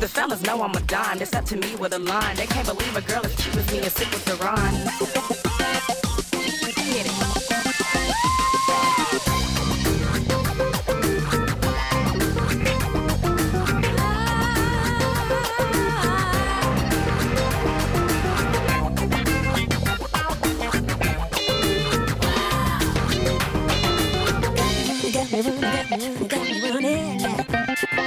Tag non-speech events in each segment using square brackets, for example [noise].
The fellas know I'm a dime. It's up to me with a line. They can't believe a girl as cute as me is sick with the rhyme. Get it.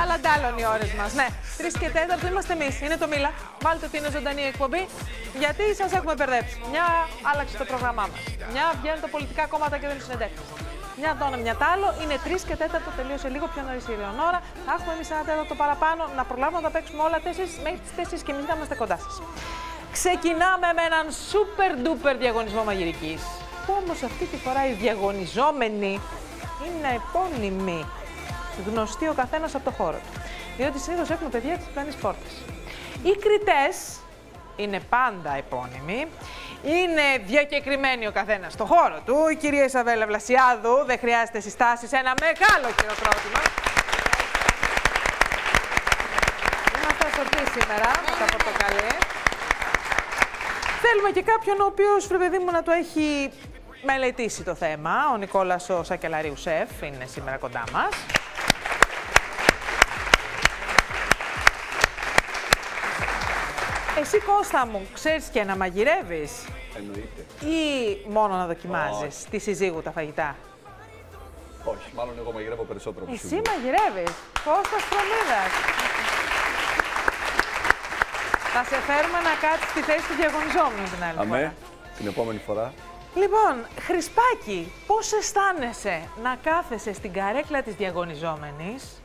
Αλλά ντάλλον οι ώρες μας. Ναι, τρεις και τέταρτο είμαστε εμείς. Είναι το Μίλα. Βάλτε ότι είναι ζωντανή εκπομπή. Γιατί σας έχουμε μπερδέψει. Μια άλλαξε το πρόγραμμά μας. Μια βγαίνουν τα πολιτικά κόμματα και δεν τους συνεντεύξεις. Μια το ένα, μια τ' άλλο. Είναι 3 και 4, τελείωσε λίγο πιο νωρίς η ώρα. Θα έχουμε εμείς ένα τέταρτο παραπάνω να προλάβουμε να τα παίξουμε όλα 4 μέχρι τις 4 και εμείς να είμαστε κοντά σας. Ξεκινάμε με έναν super duper διαγωνισμό μαγειρικής. Που όμως αυτή τη φορά οι διαγωνιζόμενοι είναι επώνυμοι. Γνωστοί ο καθένας από το χώρο του. Διότι συνήθως έχουμε παιδιά τη πλάνη πόρτα. Οι κριτές είναι πάντα επώνυμοι. Είναι διακεκριμένοι ο καθένας στο χώρο του. Η κυρία Ισαβέλα Βλασιάδου, δεν χρειάζεται συστάσεις. Ένα μεγάλο χειροκρότημα. Είμαστε σωτοί σήμερα με τα πορτοκαλί. Θέλουμε και κάποιον ο οποίος, βρε παιδί μου, να το έχει μελετήσει το θέμα. Ο Νικόλας ο Σακελαρίου Σεφ είναι σήμερα κοντά μας. Εσύ Κώστα μου, ξέρεις και να μαγειρεύεις; Εννοείται. ή μόνο να δοκιμάζεις τη συζύγου τα φαγητά; Όχι, μάλλον εγώ μαγειρεύω περισσότερο από Εσύ σίγουρα. μαγειρεύεις; Κώστας Προμίδας. Θα σε φέρουμε να κάτσεις στη θέση του διαγωνιζόμενου την άλλη φορά. Αμέ, την επόμενη φορά. Λοιπόν, Χρυσπάκη, πώς αισθάνεσαι να κάθεσαι στην καρέκλα της διαγωνιζόμενης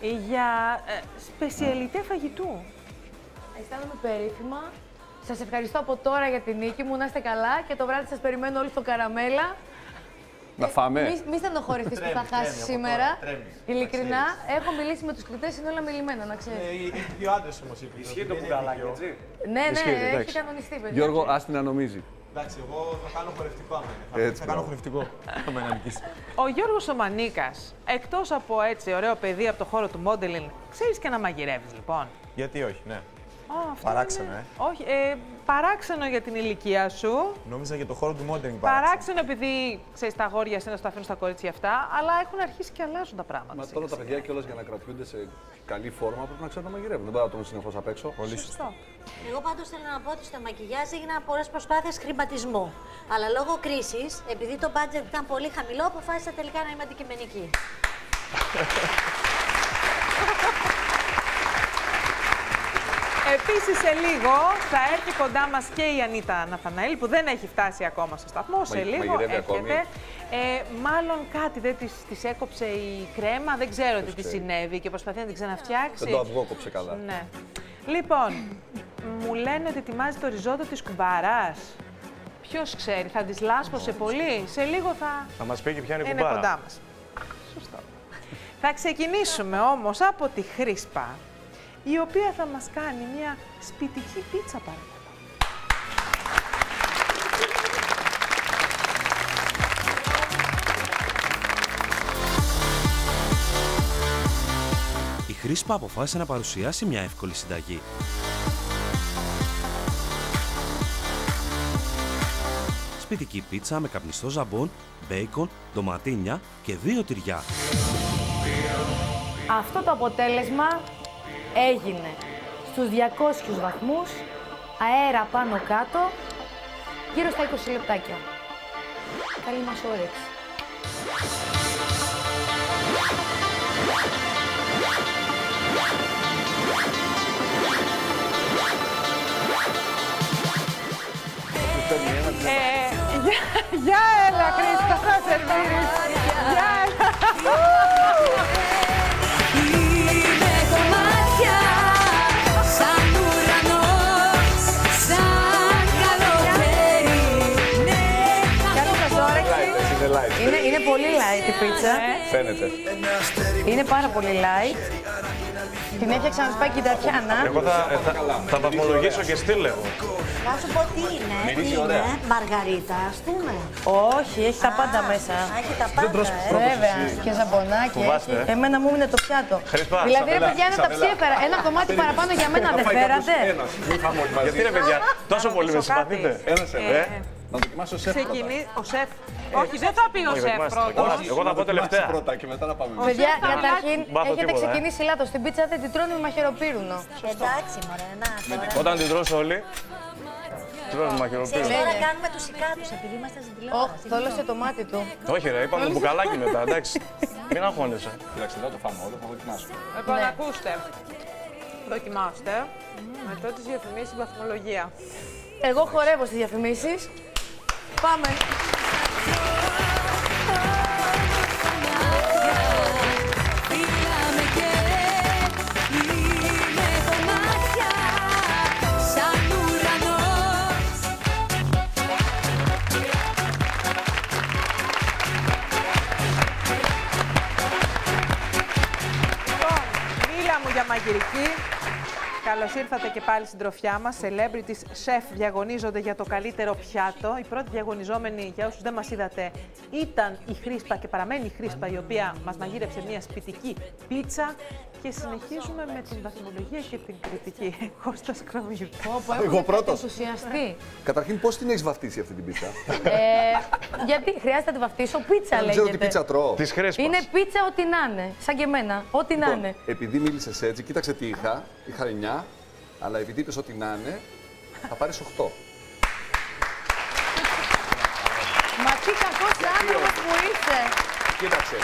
για ε, σπεσιαλιτέ φαγητού; Αισθάνομαι περίφημα. Σας ευχαριστώ από τώρα για την νίκη μου. Να είστε καλά και το βράδυ σας περιμένω όλοι στο καραμέλα. Να φάμε. Μη, μη στενοχωρηθείς που θα χάσεις σήμερα. Ειλικρινά, έχω μιλήσει με τους κριτές, είναι όλα μιλημένα, να ξέρεις. Οι δύο άντρες όμως είπε. Ισχύει το κουταλάκι, έτσι. ναι, ναι, Ισχύει, έχει εντάξει. κανονιστεί, παιδιά. Γιώργο, άστη να νομίζει. Εντάξει, εγώ θα κάνω χορευτικό άμα είναι. Έτσι, Θα κάνω μπράβο. χορευτικό. Θα με νικήσει. Ο Γιώργος ο Μανίκας, εκτός από έτσι ωραίο παιδί από το χώρο του modeling, ξέρεις και να μαγειρεύεις λοιπόν; Γιατί όχι, ναι. Α, αυτό Παράξενο, είναι- ε. Όχι, ε, παράξενο για την ηλικία σου. Νόμιζα για το χώρο του modeling παράξενο. Παράξενο επειδή ξέρεις τα αγόρια είναι τα αφήνουν στα κορίτσια αυτά, αλλά έχουν αρχίσει και αλλάζουν τα πράγματα. Μα σιγά τώρα τα σιγά. παιδιά κιόλας για να κρατιούνται σε καλή φόρμα πρέπει να ξέρουν να μαγειρεύουν. Δεν μπορούν να τον συνεχώς απ' έξω. Πολύ σωστό. Σωστό. Εγώ πάντως θέλω να πω ότι στο μακιγιάζ έγιναν πολλές προσπάθειες χρηματισμού. Αλλά λόγω κρίσης, επειδή το μπάτζετ ήταν πολύ χαμηλό, αποφάσισα τελικά να είμαι αντικειμενική. [laughs] Επίσης, σε λίγο θα έρθει κοντά μας και η Ανίτα Ναθαναήλ που δεν έχει φτάσει ακόμα στο σταθμό. Σε λίγο μαγειρεύει έρχεται. ακόμη; Ε, μάλλον κάτι δεν της, της έκοψε η κρέμα, δεν ξέρω τι της ξέρει. συνέβη και προσπαθεί να την ξαναφτιάξει. Δεν το αυγό κόψε καλά. Ναι. Λοιπόν, μου λένε ότι ετοιμάζει το ριζότο της κουμπάρας. Ποιος ξέρει, θα της λάσπωσε πολύ. Σε λίγο θα Θα μας πει και ποια είναι η είναι κουμπάρα. κοντά μας. Σωστό. θα ξεκινήσουμε όμως από τη Χρήσπα, η οποία θα μας κάνει μια σπιτική πίτσα παρακαλώ. Η Χρήσπα αποφάσισε να παρουσιάσει μια εύκολη συνταγή. Σπιτική πίτσα με καπνιστό ζαμπόν, μπέικον, ντοματίνια και δύο τυριά. Αυτό το αποτέλεσμα έγινε στους 200 βαθμούς, αέρα πάνω κάτω, γύρω στα 20 λεπτάκια. Καλή μας όρεξη. Ε, για, για έλα Χρήσπα, θα σερβίρεις. Για Είναι πίτσα. Φαίνεται. Είναι πάρα πολύ light. Την έφτιαξα να σπάει και η Τατιάνα. Εγώ θα, ε, θα, θα βαθμολογήσω και στυλ εγώ. Να σου πω τι είναι. Μυρίζει τι ωραία. είναι. Μαργαρίτα, ας πούμε. Όχι, έχει τα πάντα μέσα. Α, έχει τα πάντα. ε. Βέβαια, και ζαμπονάκι Φοβάστε, έχει. ε. Εμένα μου είναι το πιάτο. Χρυσπά, δηλαδή, ρε Ισαβέλα, παιδιά, είναι τα Ισαβέλα. ψέφερα. Ένα κομμάτι παραπάνω για μένα δεν φέρατε. Ένας. Μην φάμε όλοι μαζί. Γιατί ρε παιδιά, τόσο πολύ με συμπαθείτε. Ένας ένα. Ε, Να δοκιμάσω ο σεφ πρώτα. Ξεκινεί ο σεφ. Όχι, δεν θα πει ο Όχι, σεφ δοκιμάστε, πρώτος. δοκιμάστε. Εγώ θα πω Να δοκιμάσεις τελευταία. πρώτα και μετά να πάμε. Παιδιά, θα καταρχήν Μάθω έχετε τίποτα, ε. ξεκινήσει λάθος. Την πίτσα δεν την τρώνε με μαχαιροπύρουνο. Εντάξει, μωρέ, να τώρα. Όταν την τρώσω όλοι, τρώμε Ξέρεις, μαχαιροπύρου. τώρα κάνουμε τους σικάτους επειδή είμαστε στην Ωχ, τηλεόραση. θόλωσε το μάτι του. Όχι ρε, είπαμε το μπουκαλάκι μετά, εντάξει. Μην αγχώνεσαι. Κοίταξε, δεν θα το φάμε όλο, θα δοκιμάσω. Λοιπόν, Ναι. ακούστε. Δοκιμάστε. Μετά τις διαφημίσεις στην βαθμολογία. Εγώ χορεύω στις διαφημίσεις. Πάμε. Μου για μαγειρική. Καλώς ήρθατε και πάλι στην τροφιά μας. Celebrities chef διαγωνίζονται για το καλύτερο πιάτο. Η πρώτη διαγωνιζόμενη, για όσους δεν μας είδατε, ήταν η Χρήσπα και παραμένει η Χρήσπα, η οποία μας μαγείρεψε μια σπιτική πίτσα. Και συνεχίζουμε με την βαθμολογία και την κριτική. [laughs] Κώστας Κρομίδη. Εγώ πρώτος. Ενθουσιαστή. Καταρχήν, πώς την έχεις βαφτίσει αυτή την πίτσα; Ε, γιατί χρειάζεται να τη βαφτίσω; Πίτσα Δεν ξέρω τι λέγεται. πίτσα τρώω. Της χρέσπας. Είναι πίτσα ό,τι να είναι. Σαν και εμένα. Ό,τι να Λοιπόν, είναι. επειδή μίλησες έτσι, κοίταξε τι είχα. Είχα 9, αλλά επειδή είπες ό,τι να είναι, θα πάρεις 8. Μα τι κακός άνθρωπος που είσαι. Κοίταξε.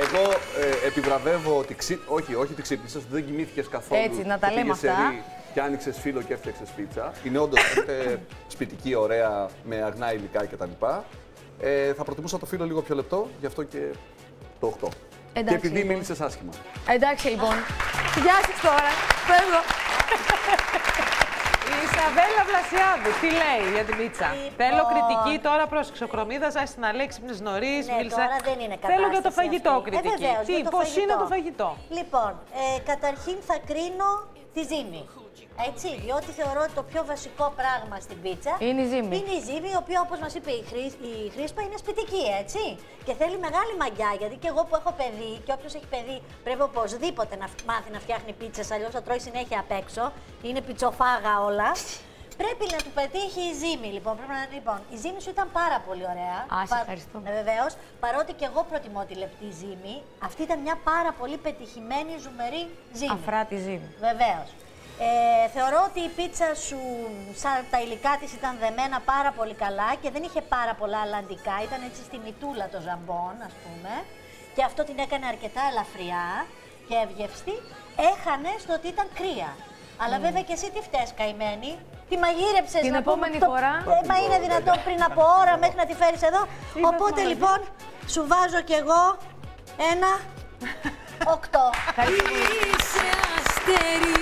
Εγώ ε, επιβραβεύω ότι ξύ... όχι, όχι ότι ξύπνησες, ότι δεν κοιμήθηκες καθόλου. Έτσι, να τα και λέμε πήγες σε αυτά. ρί Και άνοιξες φίλο και έφτιαξες πίτσα. Είναι όντως σπιτική, ωραία, με αγνά υλικά κτλ. Ε, θα προτιμούσα το φίλο λίγο πιο λεπτό, γι' αυτό και το 8. Εντάξει, και επειδή λοιπόν. μίλησες άσχημα. Εντάξει λοιπόν. Γεια σας τώρα. Φεύγω. Η Ισαβέλα Βλασιάδου, τι λέει για την πίτσα. Λοιπόν. Θέλω κριτική τώρα πρόσεξε. Ο Κρομίδα άρχισε να λέει ξύπνε νωρίς. Ναι, τώρα δεν είναι Θέλω για το κατάσταση φαγητό αυτή. κριτική. Ε, βεβαίως, τι, για το πώ φαγητό. είναι το φαγητό. Λοιπόν, ε, καταρχήν θα κρίνω τη ζύμη. Έτσι, διότι θεωρώ ότι το πιο βασικό πράγμα στην πίτσα Είναι η ζύμη. είναι η ζύμη, η οποία όπως μας είπε η, Χρή, η Χρήσπα είναι σπιτική, έτσι. Και θέλει μεγάλη μαγιά, γιατί και εγώ που έχω παιδί και όποιος έχει παιδί πρέπει οπωσδήποτε να φ- μάθει να φτιάχνει πίτσε, αλλιώς θα τρώει συνέχεια απ' έξω. Είναι πιτσοφάγα όλα. Πρέπει να του πετύχει η ζύμη, λοιπόν. Πρέπει να, λοιπόν, η ζύμη σου ήταν πάρα πολύ ωραία. Α, σε ευχαριστώ. Ναι, βεβαίως. Παρότι και εγώ προτιμώ τη λεπτή ζύμη, αυτή ήταν μια πάρα πολύ πετυχημένη ζουμερή ζύμη. Αφράτη ζύμη. Βεβαίως. Ε, θεωρώ ότι η πίτσα σου, σαν τα υλικά της ήταν δεμένα πάρα πολύ καλά και δεν είχε πάρα πολλά αλλαντικά. Ήταν έτσι στη μητούλα το ζαμπόν, ας πούμε. Και αυτό την έκανε αρκετά ελαφριά και ευγευστή. Έχανε στο ότι ήταν κρύα. Αλλά βέβαια και εσύ τι φταίς καημένη; Τη μαγείρεψες Την να πούμε, επόμενη το- φορά. Ε, μα είναι δυνατόν πριν από ώρα μέχρι να τη φέρεις εδώ. Οπότε λοιπόν σου βάζω κι εγώ ένα οκτώ. Είσαι αστέρι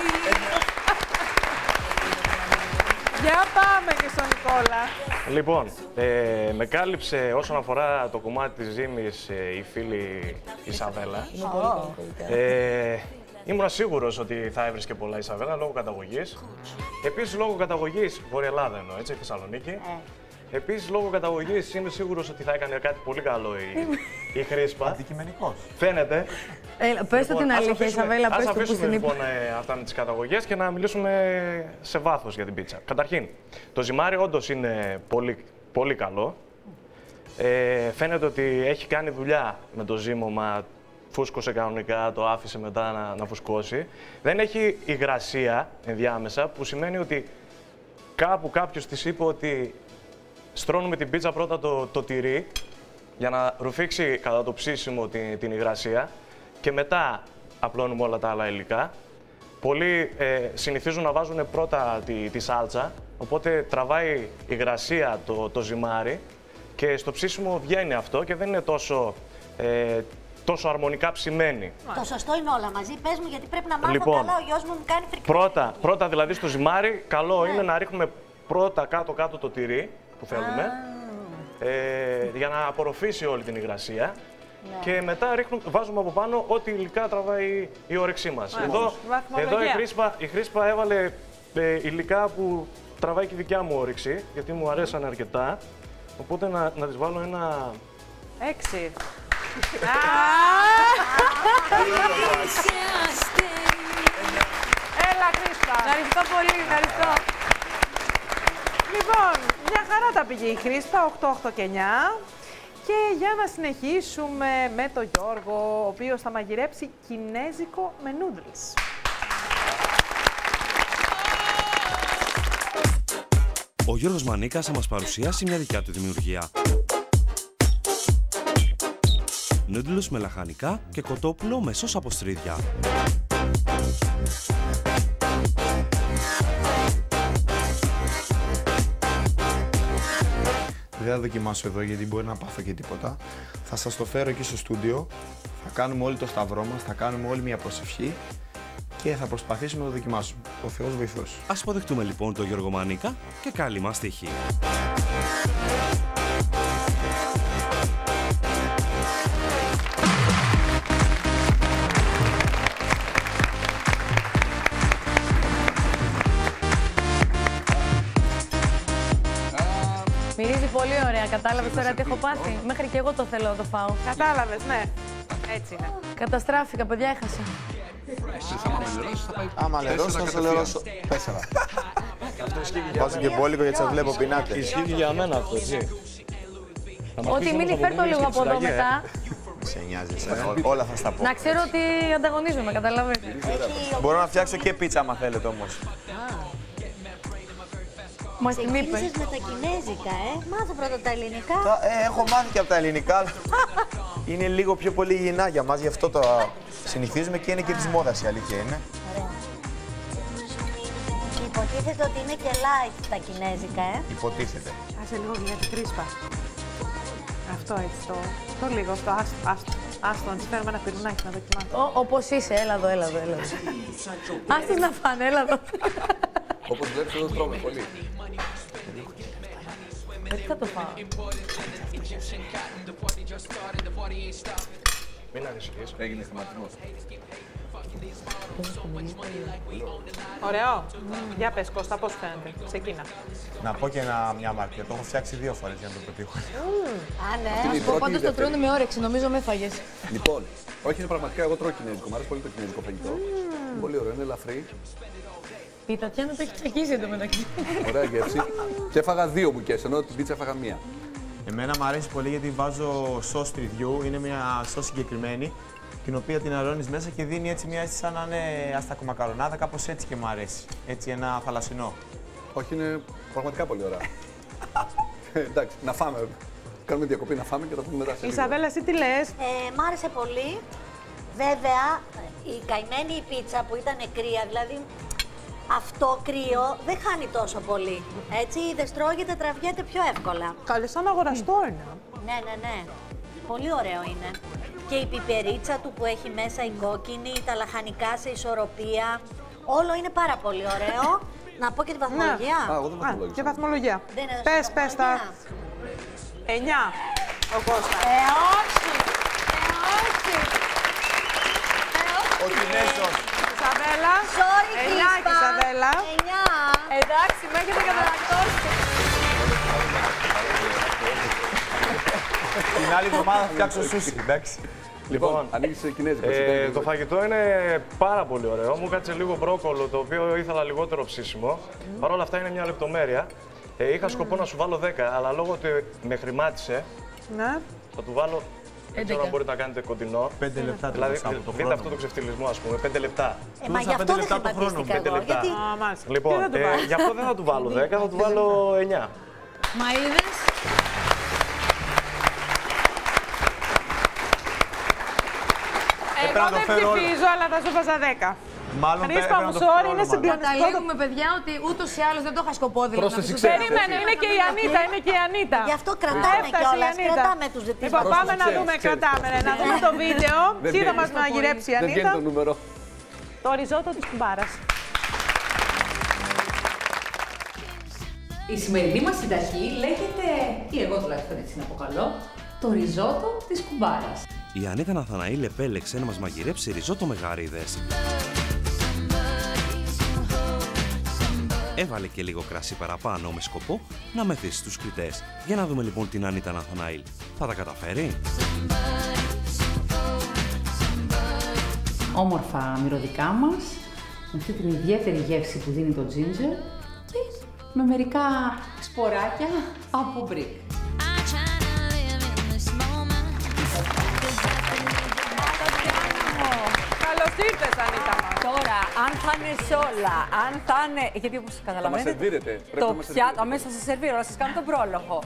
Για πάμε και στον Νικόλα. Λοιπόν, ε, με κάλυψε όσον αφορά το κομμάτι της ζύμης ε, η φίλη Ισαβέλα. Ε, ήμουν σίγουρος ότι θα έβρισκε πολλά η Ισαβέλα λόγω καταγωγής. Επίσης λόγω καταγωγής, Βόρεια Ελλάδα εννοώ, έτσι, Θεσσαλονίκη. Επίσης λόγω καταγωγής είμαι σίγουρος ότι θα έκανε κάτι πολύ καλό η, η Χρήσπα. Αντικειμενικός. Φαίνεται. Έλα, πες το Λοιπόν, την ας αλήθεια, αφήσουμε- Ισαβέλα, ας πες το που αφήσουμε στην είπα. λοιπόν ε, αυτά με τις καταγωγές και να μιλήσουμε σε βάθος για την πίτσα. Καταρχήν, το ζυμάρι όντως είναι πολύ, πολύ καλό. Ε, φαίνεται ότι έχει κάνει δουλειά με το ζύμωμα, φούσκωσε κανονικά, το άφησε μετά να, να φουσκώσει. Δεν έχει υγρασία ενδιάμεσα, που σημαίνει ότι κάπου κάποιος της είπε ότι στρώνουμε την πίτσα πρώτα το, το τυρί για να ρουφήξει κατά το ψήσιμο την, την υγρασία και μετά απλώνουμε όλα τα άλλα υλικά. Πολλοί ε, συνηθίζουν να βάζουν πρώτα τη, τη σάλτσα, οπότε τραβάει υγρασία το, το ζυμάρι και στο ψήσιμο βγαίνει αυτό και δεν είναι τόσο, ε, τόσο αρμονικά ψημένη. Το σωστό είναι όλα μαζί. Πες μου γιατί πρέπει να μάθω Λοιπόν, καλά. Ο γιος μου μου κάνει φρικ. Πρώτα, πρώτα δηλαδή στο ζυμάρι, καλό Ναι. είναι να ρίχνουμε πρώτα κάτω-κάτω το τυρί που θέλουμε. Ε, για να απορροφήσει όλη την υγρασία. Ναι. Και μετά ρίχνουμε, βάζουμε από πάνω ό,τι υλικά τραβάει η όρεξή μας. Εδώ, Βαθμολογία. εδώ η, Χρύσπα, η Χρύσπα έβαλε ε, υλικά που τραβάει και η δικιά μου όρεξη, γιατί μου αρέσαν αρκετά. Οπότε να, να της βάλω ένα... Έξι. Είσαι αστέρι. Έλα, Χρήσπα. Ευχαριστώ πολύ, ευχαριστώ. Λοιπόν, μια χαρά τα πήγε η Χρήσπα, 8, 8 και 9. Και για να συνεχίσουμε με τον Γιώργο, ο οποίος θα μαγειρέψει κινέζικο με νούντλς. Ο Γιώργος Μανίκας θα μας παρουσιάσει μια δικιά του δημιουργία. Νούντλους με λαχανικά και κοτόπουλο με σως από στρίδια. Δεν θα δοκιμάσω εδώ γιατί μπορεί να πάθω και τίποτα. Θα σας το φέρω εκεί στο στούντιο. Θα κάνουμε όλοι το σταυρό μας, θα κάνουμε όλοι μια προσευχή και θα προσπαθήσουμε να το δοκιμάσουμε. Ο Θεός βοηθός. Ας υποδεχτούμε λοιπόν τον Γιώργο Μανίκα και καλή μας τύχη. Κατάλαβες τώρα τι έχω πάθει; Μέχρι και εγώ το θέλω να το φάω. Κατάλαβες, ναι. Έτσι είναι. Καταστράφηκα, παιδιά, έχασα. Άμα λερώσω, θα σε λερώσω. Τέσσερα. Βάζω και μπόλικο γιατί σας βλέπω πεινάτε. Ισχύει και για μένα αυτό, έτσι. Ότι μην φέρ το λίγο από εδώ μετά. Σε νοιάζει, ε. όλα θα στα πω. Να ξέρω ότι ανταγωνίζομαι, καταλαβαίνετε. Μπορώ να φτιάξω και πίτσα άμα θέλετε όμως. Μας την είπε. Ξεκίνησες με τα κινέζικα, ε. Μάθε πρώτα τα ελληνικά. Τα- ε, έχω μάθει και από τα ελληνικά. αλλά [laughs] είναι λίγο πιο πολύ υγιεινά για μας, γι' αυτό το συνηθίζουμε και είναι και της μόδας η αλήθεια είναι. Ωραία. Υποτίθεται ότι είναι και light τα κινέζικα, ε. Υποτίθεται. Άσε λίγο για τη Χρήσπα. Αυτό έτσι, το, το λίγο, αυτό, άστο, άστο. Άστο, να της φέρουμε ένα πυρουνάκι να δοκιμάσουμε. Όπως είσαι, έλα εδώ, έλα εδώ. Έλα εδώ. Άσε να φάνε, έλα εδώ. [laughs] Όπως βλέπεις εδώ τρώμε πολύ. Ε, Τι θα το φάω. Μην ανησυχείς. Έγινε θεματισμός. Ωραίο. Για πες, Κώστα, πώς φαίνεται. Ξεκίνα. Να πω και ένα, μια μάρκια. Το έχω φτιάξει δύο φορές για να το πετύχω. Α, ναι. Είναι η Πω πρώτη ή πάντως η το δεύτερη. τρώνε με όρεξη, νομίζω με έφαγες. Λοιπόν, όχι είναι πραγματικά, εγώ τρώω κινέζικο. Μ' αρέσει πολύ το κινέζικο φαγητό. Πολύ ωραίο, είναι ελαφρύ, Η Τατιάνα το έχεις τσακίσει εντωμεταξύ. ωραία γεύση. και έφαγα δύο μπουκές, ενώ την πίτσα έφαγα μία. Εμένα μου αρέσει πολύ γιατί βάζω σως τριδιού. Είναι μια σως συγκεκριμένη, την οποία την αρώνεις μέσα και δίνει έτσι μια αίσθηση σαν να είναι αστακομακαρονάδα, κάπως έτσι και μου αρέσει. Έτσι ένα θαλασσινό. Όχι, είναι πραγματικά πολύ ωραία. Ε, [laughs] Εντάξει, να φάμε. Κάνουμε διακοπή να φάμε και θα πούμε μετά σε λίγο. Ισαβέλα, εσύ τι λες; Ε, μ' άρεσε πολύ. Βέβαια, η καημένη η πίτσα που ήταν κρύα, δηλαδή αυτό κρύο δεν χάνει τόσο πολύ. Έτσι, δεν στρώγεται, τραβιέται πιο εύκολα. Καλή σαν αγοραστό είναι. Ναι, ναι, ναι. Πολύ ωραίο είναι. Και η πιπερίτσα του που έχει μέσα η κόκκινη, τα λαχανικά σε ισορροπία. Όλο είναι πάρα πολύ ωραίο. Να πω και τη βαθμολογία. Α, εγώ δεν Α, βαθμολόγησα. και βαθμολογία. Δεν έδωσε Πες, πες τα. βαθμολογία. 9. Ο Κώστας. Ε, όχι. Ε, όχι. Ε, όχι. Ο Κινέζος. Ισαβέλα. Sorry, 9 Κρίσπα. και Ισαβέλα. Εννιά. Εντάξει, με έχετε κατανακτώσει. Την άλλη εβδομάδα θα φτιάξω σούσι, εντάξει. Λοιπόν, ανοίγεις κινέζικο. εσύ Ε, κάνεις το φαγητό είναι πάρα πολύ ωραίο. Μου κάτσε λίγο μπρόκολο, το οποίο ήθελα λιγότερο ψήσιμο. Παρ' όλα αυτά είναι μια λεπτομέρεια. Ε, είχα σκοπό να σου βάλω 10, αλλά λόγω ότι με χρημάτισε, Ναι. θα του βάλω. Δεν ξέρω αν μπορείτε να κάνετε κοντινό. Πέντε λεπτά Δηλαδή, δηλαδή, από το δείτε χρόνο. αυτό το ξεφτυλισμό, ας πούμε, 5 λεπτά. Ε, μα Τούσα γι' αυτό πέντε δεν λεπτά το χρόνο, χρηματίστηκα πέντε εγώ. λεπτά. Γιατί Α, μάλιστα. Λοιπόν, Τι θα του ε, βάλεις; γι' αυτό δεν θα του βάλω 10, θα του βάλω 9. Μα είδες; Εγώ πρέπει να το δεν φέρω όλα. ψηφίζω, αλλά θα σου βάζα 10. Μάλλον Χρήσπα πρέπει να μου, το sorry, φέρω είναι όλο, μάλλον. συγκλονιστικό. Καταλήγουμε, παιδιά, ότι ούτως ή άλλως δεν το είχα σκοπό δηλαδή. Πρόσθεση να τους ξέρεις, φέρω. Περίμενε, είναι και η Ανίτα, είναι και η Ανίτα. Γι' αυτό κρατάμε Έφτασε η κιόλας, Ανίτα. κρατάμε τους Λοιπόν, ζητήματος. πάμε να ξέρεις, δούμε, ξέρεις. κρατάμε, ναι, να δούμε το βίντεο. Δεν Τι θα βγαίνει. μας μαγειρέψει η Δεν βγαίνει Ανίτα. το νούμερο. Το ριζότο της κουμπάρας. Η σημερινή μας συνταγή λέγεται, ή εγώ τουλάχιστον έτσι την αποκαλώ, το ριζότο της κουμπάρας. Η Ανίτα Ναθαναήλ επέλεξε να μας μαγειρέψει ριζότο με γαρίδες. Έβαλε και λίγο κρασί παραπάνω με σκοπό να μεθύσει τους κριτές. Για να δούμε λοιπόν την Ανίτα Ναθαναήλ. Θα τα καταφέρει; Όμορφα μυρωδικά μας, με αυτή την ιδιαίτερη γεύση που δίνει το ginger και με μερικά σποράκια από μπρικ. Καλώς ήρθες, Ανίτα μα. Τώρα, αν θα είναι σε όλα, αν θα είναι. Γιατί όπως καταλαβαίνετε. σερβίρετε. Πρέπει Το να μας πιάτο, σερβίρετε. αμέσω θα σας σερβίρω, να σας κάνω τον πρόλογο.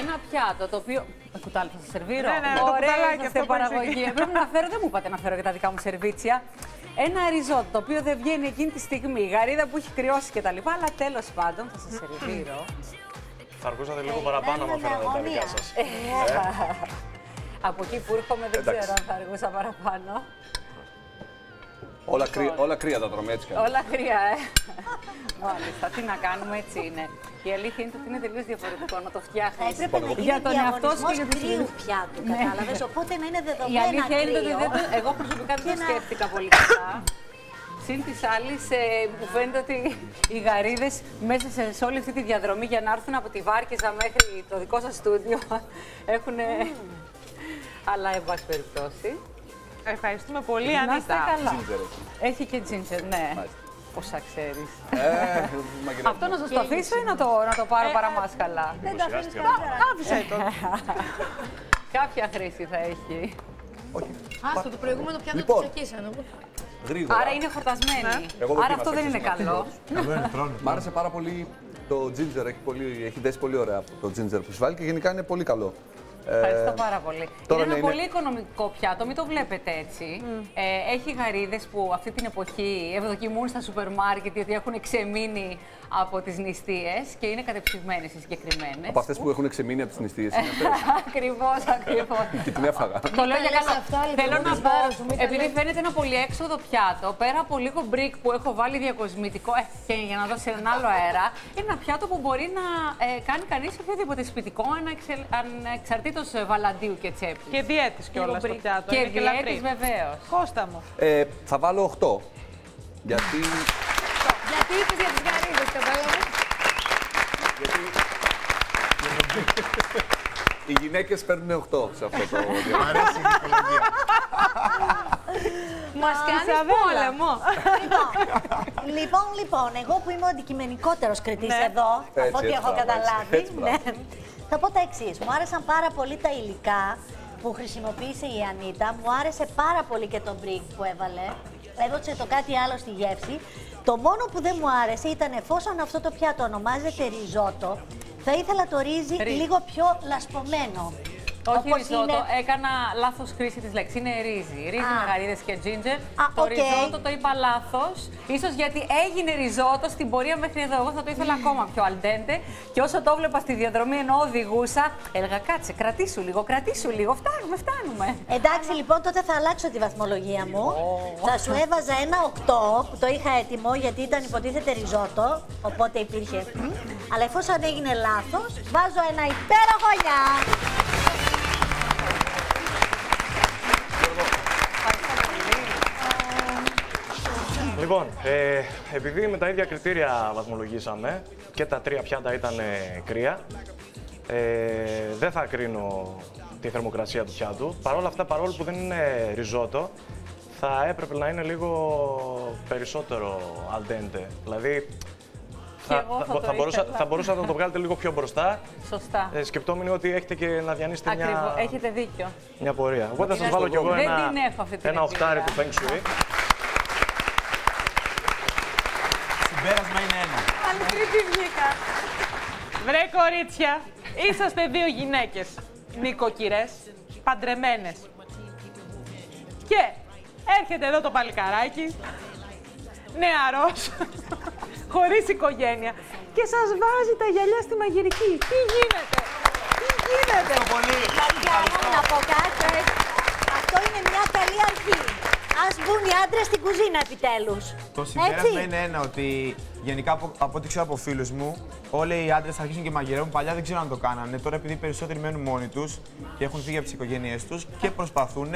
Ένα πιάτο το οποίο. Με κουτάλι θα σας σερβίρω. Ναι, ναι, το Ωραία, κουταλάκι είσαστε αυτό που έχεις παραγωγή. εκεί. Πρέπει να φέρω, δεν μου είπατε να φέρω και τα δικά μου σερβίτσια. Ένα ριζότο το οποίο δεν βγαίνει εκείνη τη στιγμή, η γαρίδα που έχει κρυώσει κτλ. Αλλά τέλος πάντων θα σας σερβίρω. Θα αργούσατε λίγο παραπάνω άμα φέρατε τα δικά σας. Ε, [laughs] Από εκεί που έρχομαι δεν Εντάξει. ξέρω αν θα αργούσα παραπάνω. Όλα, κρύα, όλα κρύα τα τρώμε έτσι. Όλα χρειά, ε. Μάλιστα, τι να κάνουμε, έτσι είναι. Η αλήθεια είναι ότι είναι τελείως διαφορετικό να το φτιάχνεις. Έπρεπε να γίνει για τον εαυτό σου και για διαγωνισμός τους κρύου φίλους. πιάτου, Ναι. κατάλαβες, οπότε να είναι Η δεδομένα αλήθεια είναι ότι κρύο. δεν το, εγώ προσωπικά δεν Και το να- σκέφτηκα πολύ καλά. Συν της άλλης, μου φαίνεται ότι οι γαρίδες μέσα σε, σε όλη αυτή τη διαδρομή για να έρθουν από τη Βάρκεζα μέχρι το δικό σας στούντιο έχουν. [laughs] Αλλά, εν πάση περιπτώσει. Ευχαριστούμε πολύ, Να είστε Ανίτα. καλά. Ginger έχει. Έχει και ginger, ναι. Μάλιστα. Πόσα ξέρεις. Ε, μαγειρεύουμε. Αυτό να σας το αφήσω ή να το, να το πάρω παραμάσκαλα. Δεν τα αφήνεις Εντυπωσιάστηκα. καλύτερα. Άφησε το. Κάποια χρήση θα έχει. Άστο, το προηγούμενο πιάτο Λοιπόν. το τσακίσανε. Γρήγορα. Άρα είναι χορτασμένη. Εγώ Άρα δοκίμασα αυτό δεν και είναι σήμερα. καλό. Καλό είναι τρώνε. Μ' άρεσε πάρα πολύ το ginger, έχει, πολύ, έχει δέσει πολύ ωραία το ginger που σου βάλει και γενικά είναι πολύ καλό. Ευχαριστώ Ε, πάρα πολύ. τώρα είναι ναι, ένα είναι- πολύ οικονομικό πιάτο, μην το βλέπετε έτσι. Ε, έχει γαρίδες που αυτή την εποχή ευδοκιμούν στα σούπερ μάρκετ γιατί έχουν ξεμείνει από τις νηστείες και είναι κατεψυγμένες οι συγκεκριμένες. Από αυτές που έχουν ξεμείνει από τις νηστείες είναι αυτές. [laughs] ακριβώς, ακριβώς. και την έφαγα. Το λέω για λες καλό. αυτά, λοιπόν, Θέλω με να τις πω, βάρος μου, μην τα επειδή λέτε. φαίνεται ένα πολυέξοδο πιάτο, πέρα από λίγο μπρικ που έχω βάλει διακοσμητικό ε, και για να δώσει έναν άλλο αέρα, είναι ένα πιάτο που μπορεί να ε, κάνει κανείς οποιοδήποτε σπιτικό, ανεξε- ανεξαρτήτω βαλαντίου και τσέπης. Και διέτης κιόλας στο μπρικ. πιάτο. Και είναι και λαφρύ. διέτης βεβαίως. Κώστα μου. Ε, θα βάλω 8. Γιατί. Γιατί είπες για τις γαρίδες, κατάλαβε. γιατί... Οι γυναίκες παίρνουν 8 σε αυτό το διάλογο. Αρέσει η δικαιολογία. Μας κάνεις Ισαβέλα. πόλεμο. Λοιπόν, λοιπόν, εγώ που είμαι ο αντικειμενικότερος κριτής Ναι. εδώ, από Έτσι, ό,τι έτσι, έχω μπράβο, καταλάβει, έτσι, έτσι, ναι, μπράβο. θα πω τα εξής. Μου άρεσαν πάρα πολύ τα υλικά που χρησιμοποίησε η Ανίτα. Μου άρεσε πάρα πολύ και το μπρικ που έβαλε. Έδωσε το κάτι άλλο στη γεύση. Το μόνο που δεν μου άρεσε ήταν εφόσον αυτό το πιάτο ονομάζεται ριζότο, θα ήθελα το ρύζι Ρι. λίγο πιο λασπωμένο. Όχι Όπως ριζότο, είναι- έκανα λάθος χρήση της λέξης. Είναι ρύζι. Ρύζι Α. με γαρίδες και ginger. Α, το οκ. ριζότο το είπα λάθος. ίσως γιατί έγινε ριζότο στην πορεία μέχρι εδώ. Εγώ θα το ήθελα ακόμα πιο αλντέντε. Και όσο το βλέπα στη διαδρομή ενώ οδηγούσα, έλεγα κάτσε, κρατήσου λίγο, κρατήσου λίγο. Φτάνουμε, φτάνουμε. Εντάξει, λοιπόν, τότε θα αλλάξω τη βαθμολογία μου. Θα σου έβαζα ένα 8 που το είχα έτοιμο γιατί ήταν υποτίθεται ριζότο. Οπότε υπήρχε. μ. Αλλά εφόσον έγινε λάθος, βάζω ένα υπέροχο γεια. Λοιπόν, ε, επειδή με τα ίδια κριτήρια βαθμολογήσαμε και τα τρία πιάτα ήταν ε, κρύα, ε, δεν θα κρίνω τη θερμοκρασία του πιάτου. Παρ' όλα αυτά, παρόλο που δεν είναι ριζότο, θα έπρεπε να είναι λίγο περισσότερο al dente. Δηλαδή, θα, εγώ θα θα, το θα, μπορούσα, ήθελα. θα μπορούσατε να το βγάλετε λίγο πιο μπροστά, Σωστά. ε, σκεπτόμενοι ότι έχετε και να διανύσετε Ακριβώς. μια, Έχετε δίκιο. μια πορεία. Οπότε θα σας Είναι βάλω κι εγώ Δεν ένα, την έχω αυτή την ένα οχτάρι του εμπειρία. Feng Shui. Συμπέρασμα είναι ένα. Αληθινή τι βγήκα. Βρε κορίτσια, είσαστε δύο γυναίκες, νοικοκυρές, παντρεμένες. Και έρχεται εδώ το παλικαράκι, νεαρός, χωρίς οικογένεια και σας βάζει τα γυαλιά στη μαγειρική. Τι γίνεται, τι γίνεται; Μαριά μου, να πω κάτι. Αυτό είναι μια καλή αρχή. Α μπουν οι άντρες στην κουζίνα επιτέλους. Το συμπέρασμα είναι ένα ότι γενικά από, από ό,τι ξέρω από φίλους μου, όλοι οι άντρες αρχίζουν και μαγειρεύουν. Παλιά δεν ξέρω αν το κάνανε. Τώρα επειδή οι περισσότεροι μένουν μόνοι τους και έχουν φύγει από τις οικογένειές τους και προσπαθούν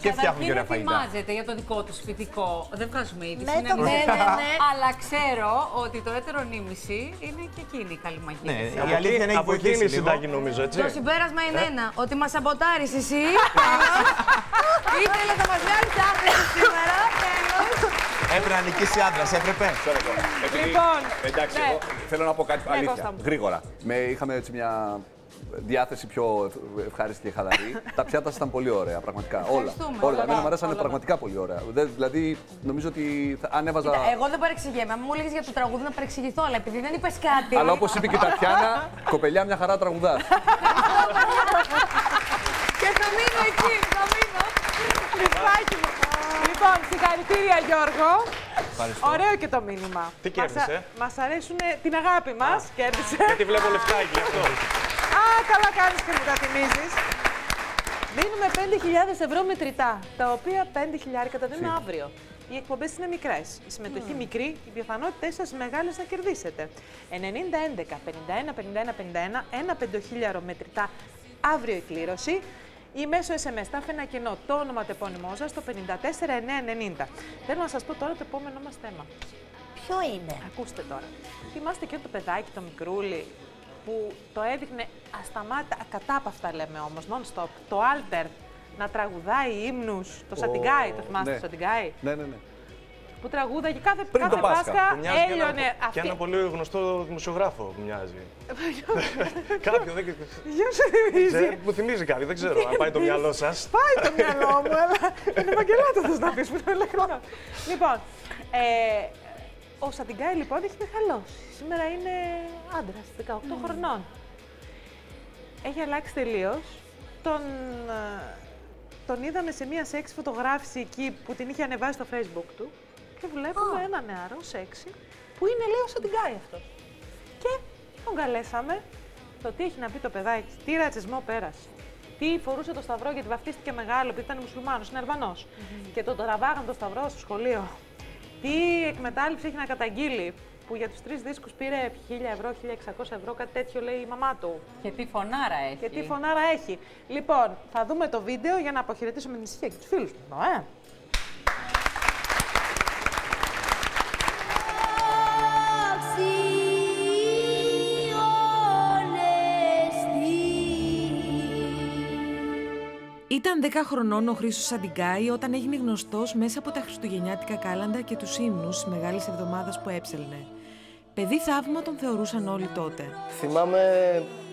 και φτιάχνουν και ωραία φαγητά. ετοιμάζεται για το δικό τους σπιτικό. Δεν βγάζουμε είδηση. Με είναι το αλήθεια. ναι, ναι, ναι. Αλλά ξέρω ότι το έτερο νήμιση είναι και εκείνη η καλή μαγεία. Ναι, η αλήθεια είναι έχει Από εκείνη η βοηθήσει λίγο. συνταγή νομίζω, έτσι. Το συμπέρασμα είναι Ε. ένα. Ότι μας σαμποτάρεις εσύ. [laughs] Ήθελε να μας βγάλεις άχρηστη σήμερα. Τέλος. Έπρεπε να νικήσει άντρας, έπρεπε. Επειδή- Λοιπόν, εντάξει, ναι. εγώ θέλω να πω κάτι Ναι, αλήθεια. Κώστα μου. Γρήγορα. Με, είχαμε έτσι μια διάθεση πιο ευχάριστη και χαλαρή. [laughs] Τα πιάτα σας ήταν πολύ ωραία, πραγματικά. Όλα. Ευχαριστούμε. Όλα. Όλα Εμένα μου μας, αρέσανε όλα πραγματικά πολύ ωραία. Δεν- δηλαδή, νομίζω ότι θα- αν έβαζα. Κοίτα, εγώ δεν παρεξηγέμαι. Αν μου έλεγες για το τραγούδι να παρεξηγηθώ, αλλά επειδή δεν είπες κάτι. Αλλά όπως είπε και η Τατιάνα, [laughs] κοπελιά μια χαρά τραγουδάς. [laughs] Και θα μείνω εκεί, θα μείνω. Λιπάκι μου. Λοιπόν, συγχαρητήρια Γιώργο. Ευχαριστώ. Ωραίο και το μήνυμα. Τι κέρδισε; Μας αρέσουν την αγάπη μας. Κέρδισε. Γιατί βλέπω λεφτάκι γι' αυτό. Α, καλά κάνεις και μου τα θυμίζεις. Δίνουμε 5.000 ευρώ μετρητά, τα οποία 5.000 τα δίνουμε αύριο. Οι εκπομπές είναι μικρές. Η συμμετοχή μικρή, οι πιθανότητέ σας μεγάλες να κερδίσετε. 90-11, 51-51-51, ένα πεντοχίλιαρο μετρητά αύριο η κλήρωση ή μέσω SMS. Τα ένα κενό το όνομα το επώνυμό σας στο 54990. Θέλω να σας πω τώρα το επόμενό μας θέμα. Ποιο είναι; Ακούστε τώρα. Θυμάστε και το παιδάκι, το μικρούλι, που το έδειχνε ασταμάτητα, ακατάπαυστα λέμε όμως, non-stop, το Alter, να τραγουδάει ύμνους, το Σαντιγκάι, το θυμάστε ναι. το Σαντιγκάι, ναι, ναι, ναι. Που τραγούδαγε κάθε, Πριν κάθε το Πάσχα, Πάσχα, Που μοιάζει και ένα, έλειωνε και ένα αυτή. πολύ γνωστό δημοσιογράφο που μοιάζει. [laughs] Κάποιο, δεν Γεια σου, θυμίζει. ξέρω. Μου θυμίζει κάποιο, δεν ξέρω αν πάει το μυαλό σας. Πάει το μυαλό [laughs] μου, αλλά είναι Ευαγγελάτο να πεις που το λέω. Λοιπόν, ε, ο Σαντιγκάη λοιπόν έχει μεγαλώσει. Σήμερα είναι άντρας, 18 χρονών. Έχει αλλάξει τελείως. Τον, ε, τον είδαμε σε μία σεξ φωτογράφηση εκεί που την είχε ανεβάσει στο facebook του και βλέπουμε ένα νεαρό σεξι που είναι λέει ο Σαντιγκάη αυτό. Και τον καλέσαμε το τι έχει να πει το παιδάκι, τι ρατσισμό πέρασε. Τι φορούσε το σταυρό γιατί βαφτίστηκε μεγάλο, επειδή ήταν μουσουλμάνος, είναι Αλβανός. Και τον τραβάγαν το σταυρό στο σχολείο. Τι εκμετάλλευση έχει να καταγγείλει, που για τους τρεις δίσκους πήρε 1000 ευρώ, 1600 ευρώ, κάτι τέτοιο λέει η μαμά του. Και τι φωνάρα έχει. Και τι φωνάρα έχει. Λοιπόν, θα δούμε το βίντεο για να αποχαιρετήσουμε την ησυχία και τους φίλους μου. Ε. Ήταν 10 χρονών ο Χρήστος Σαντιγκάη όταν έγινε γνωστός μέσα από τα χριστουγεννιάτικα κάλαντα και τους ύμνους της Μεγάλης Εβδομάδας που έψελνε. Παιδί θαύμα τον θεωρούσαν όλοι τότε. Θυμάμαι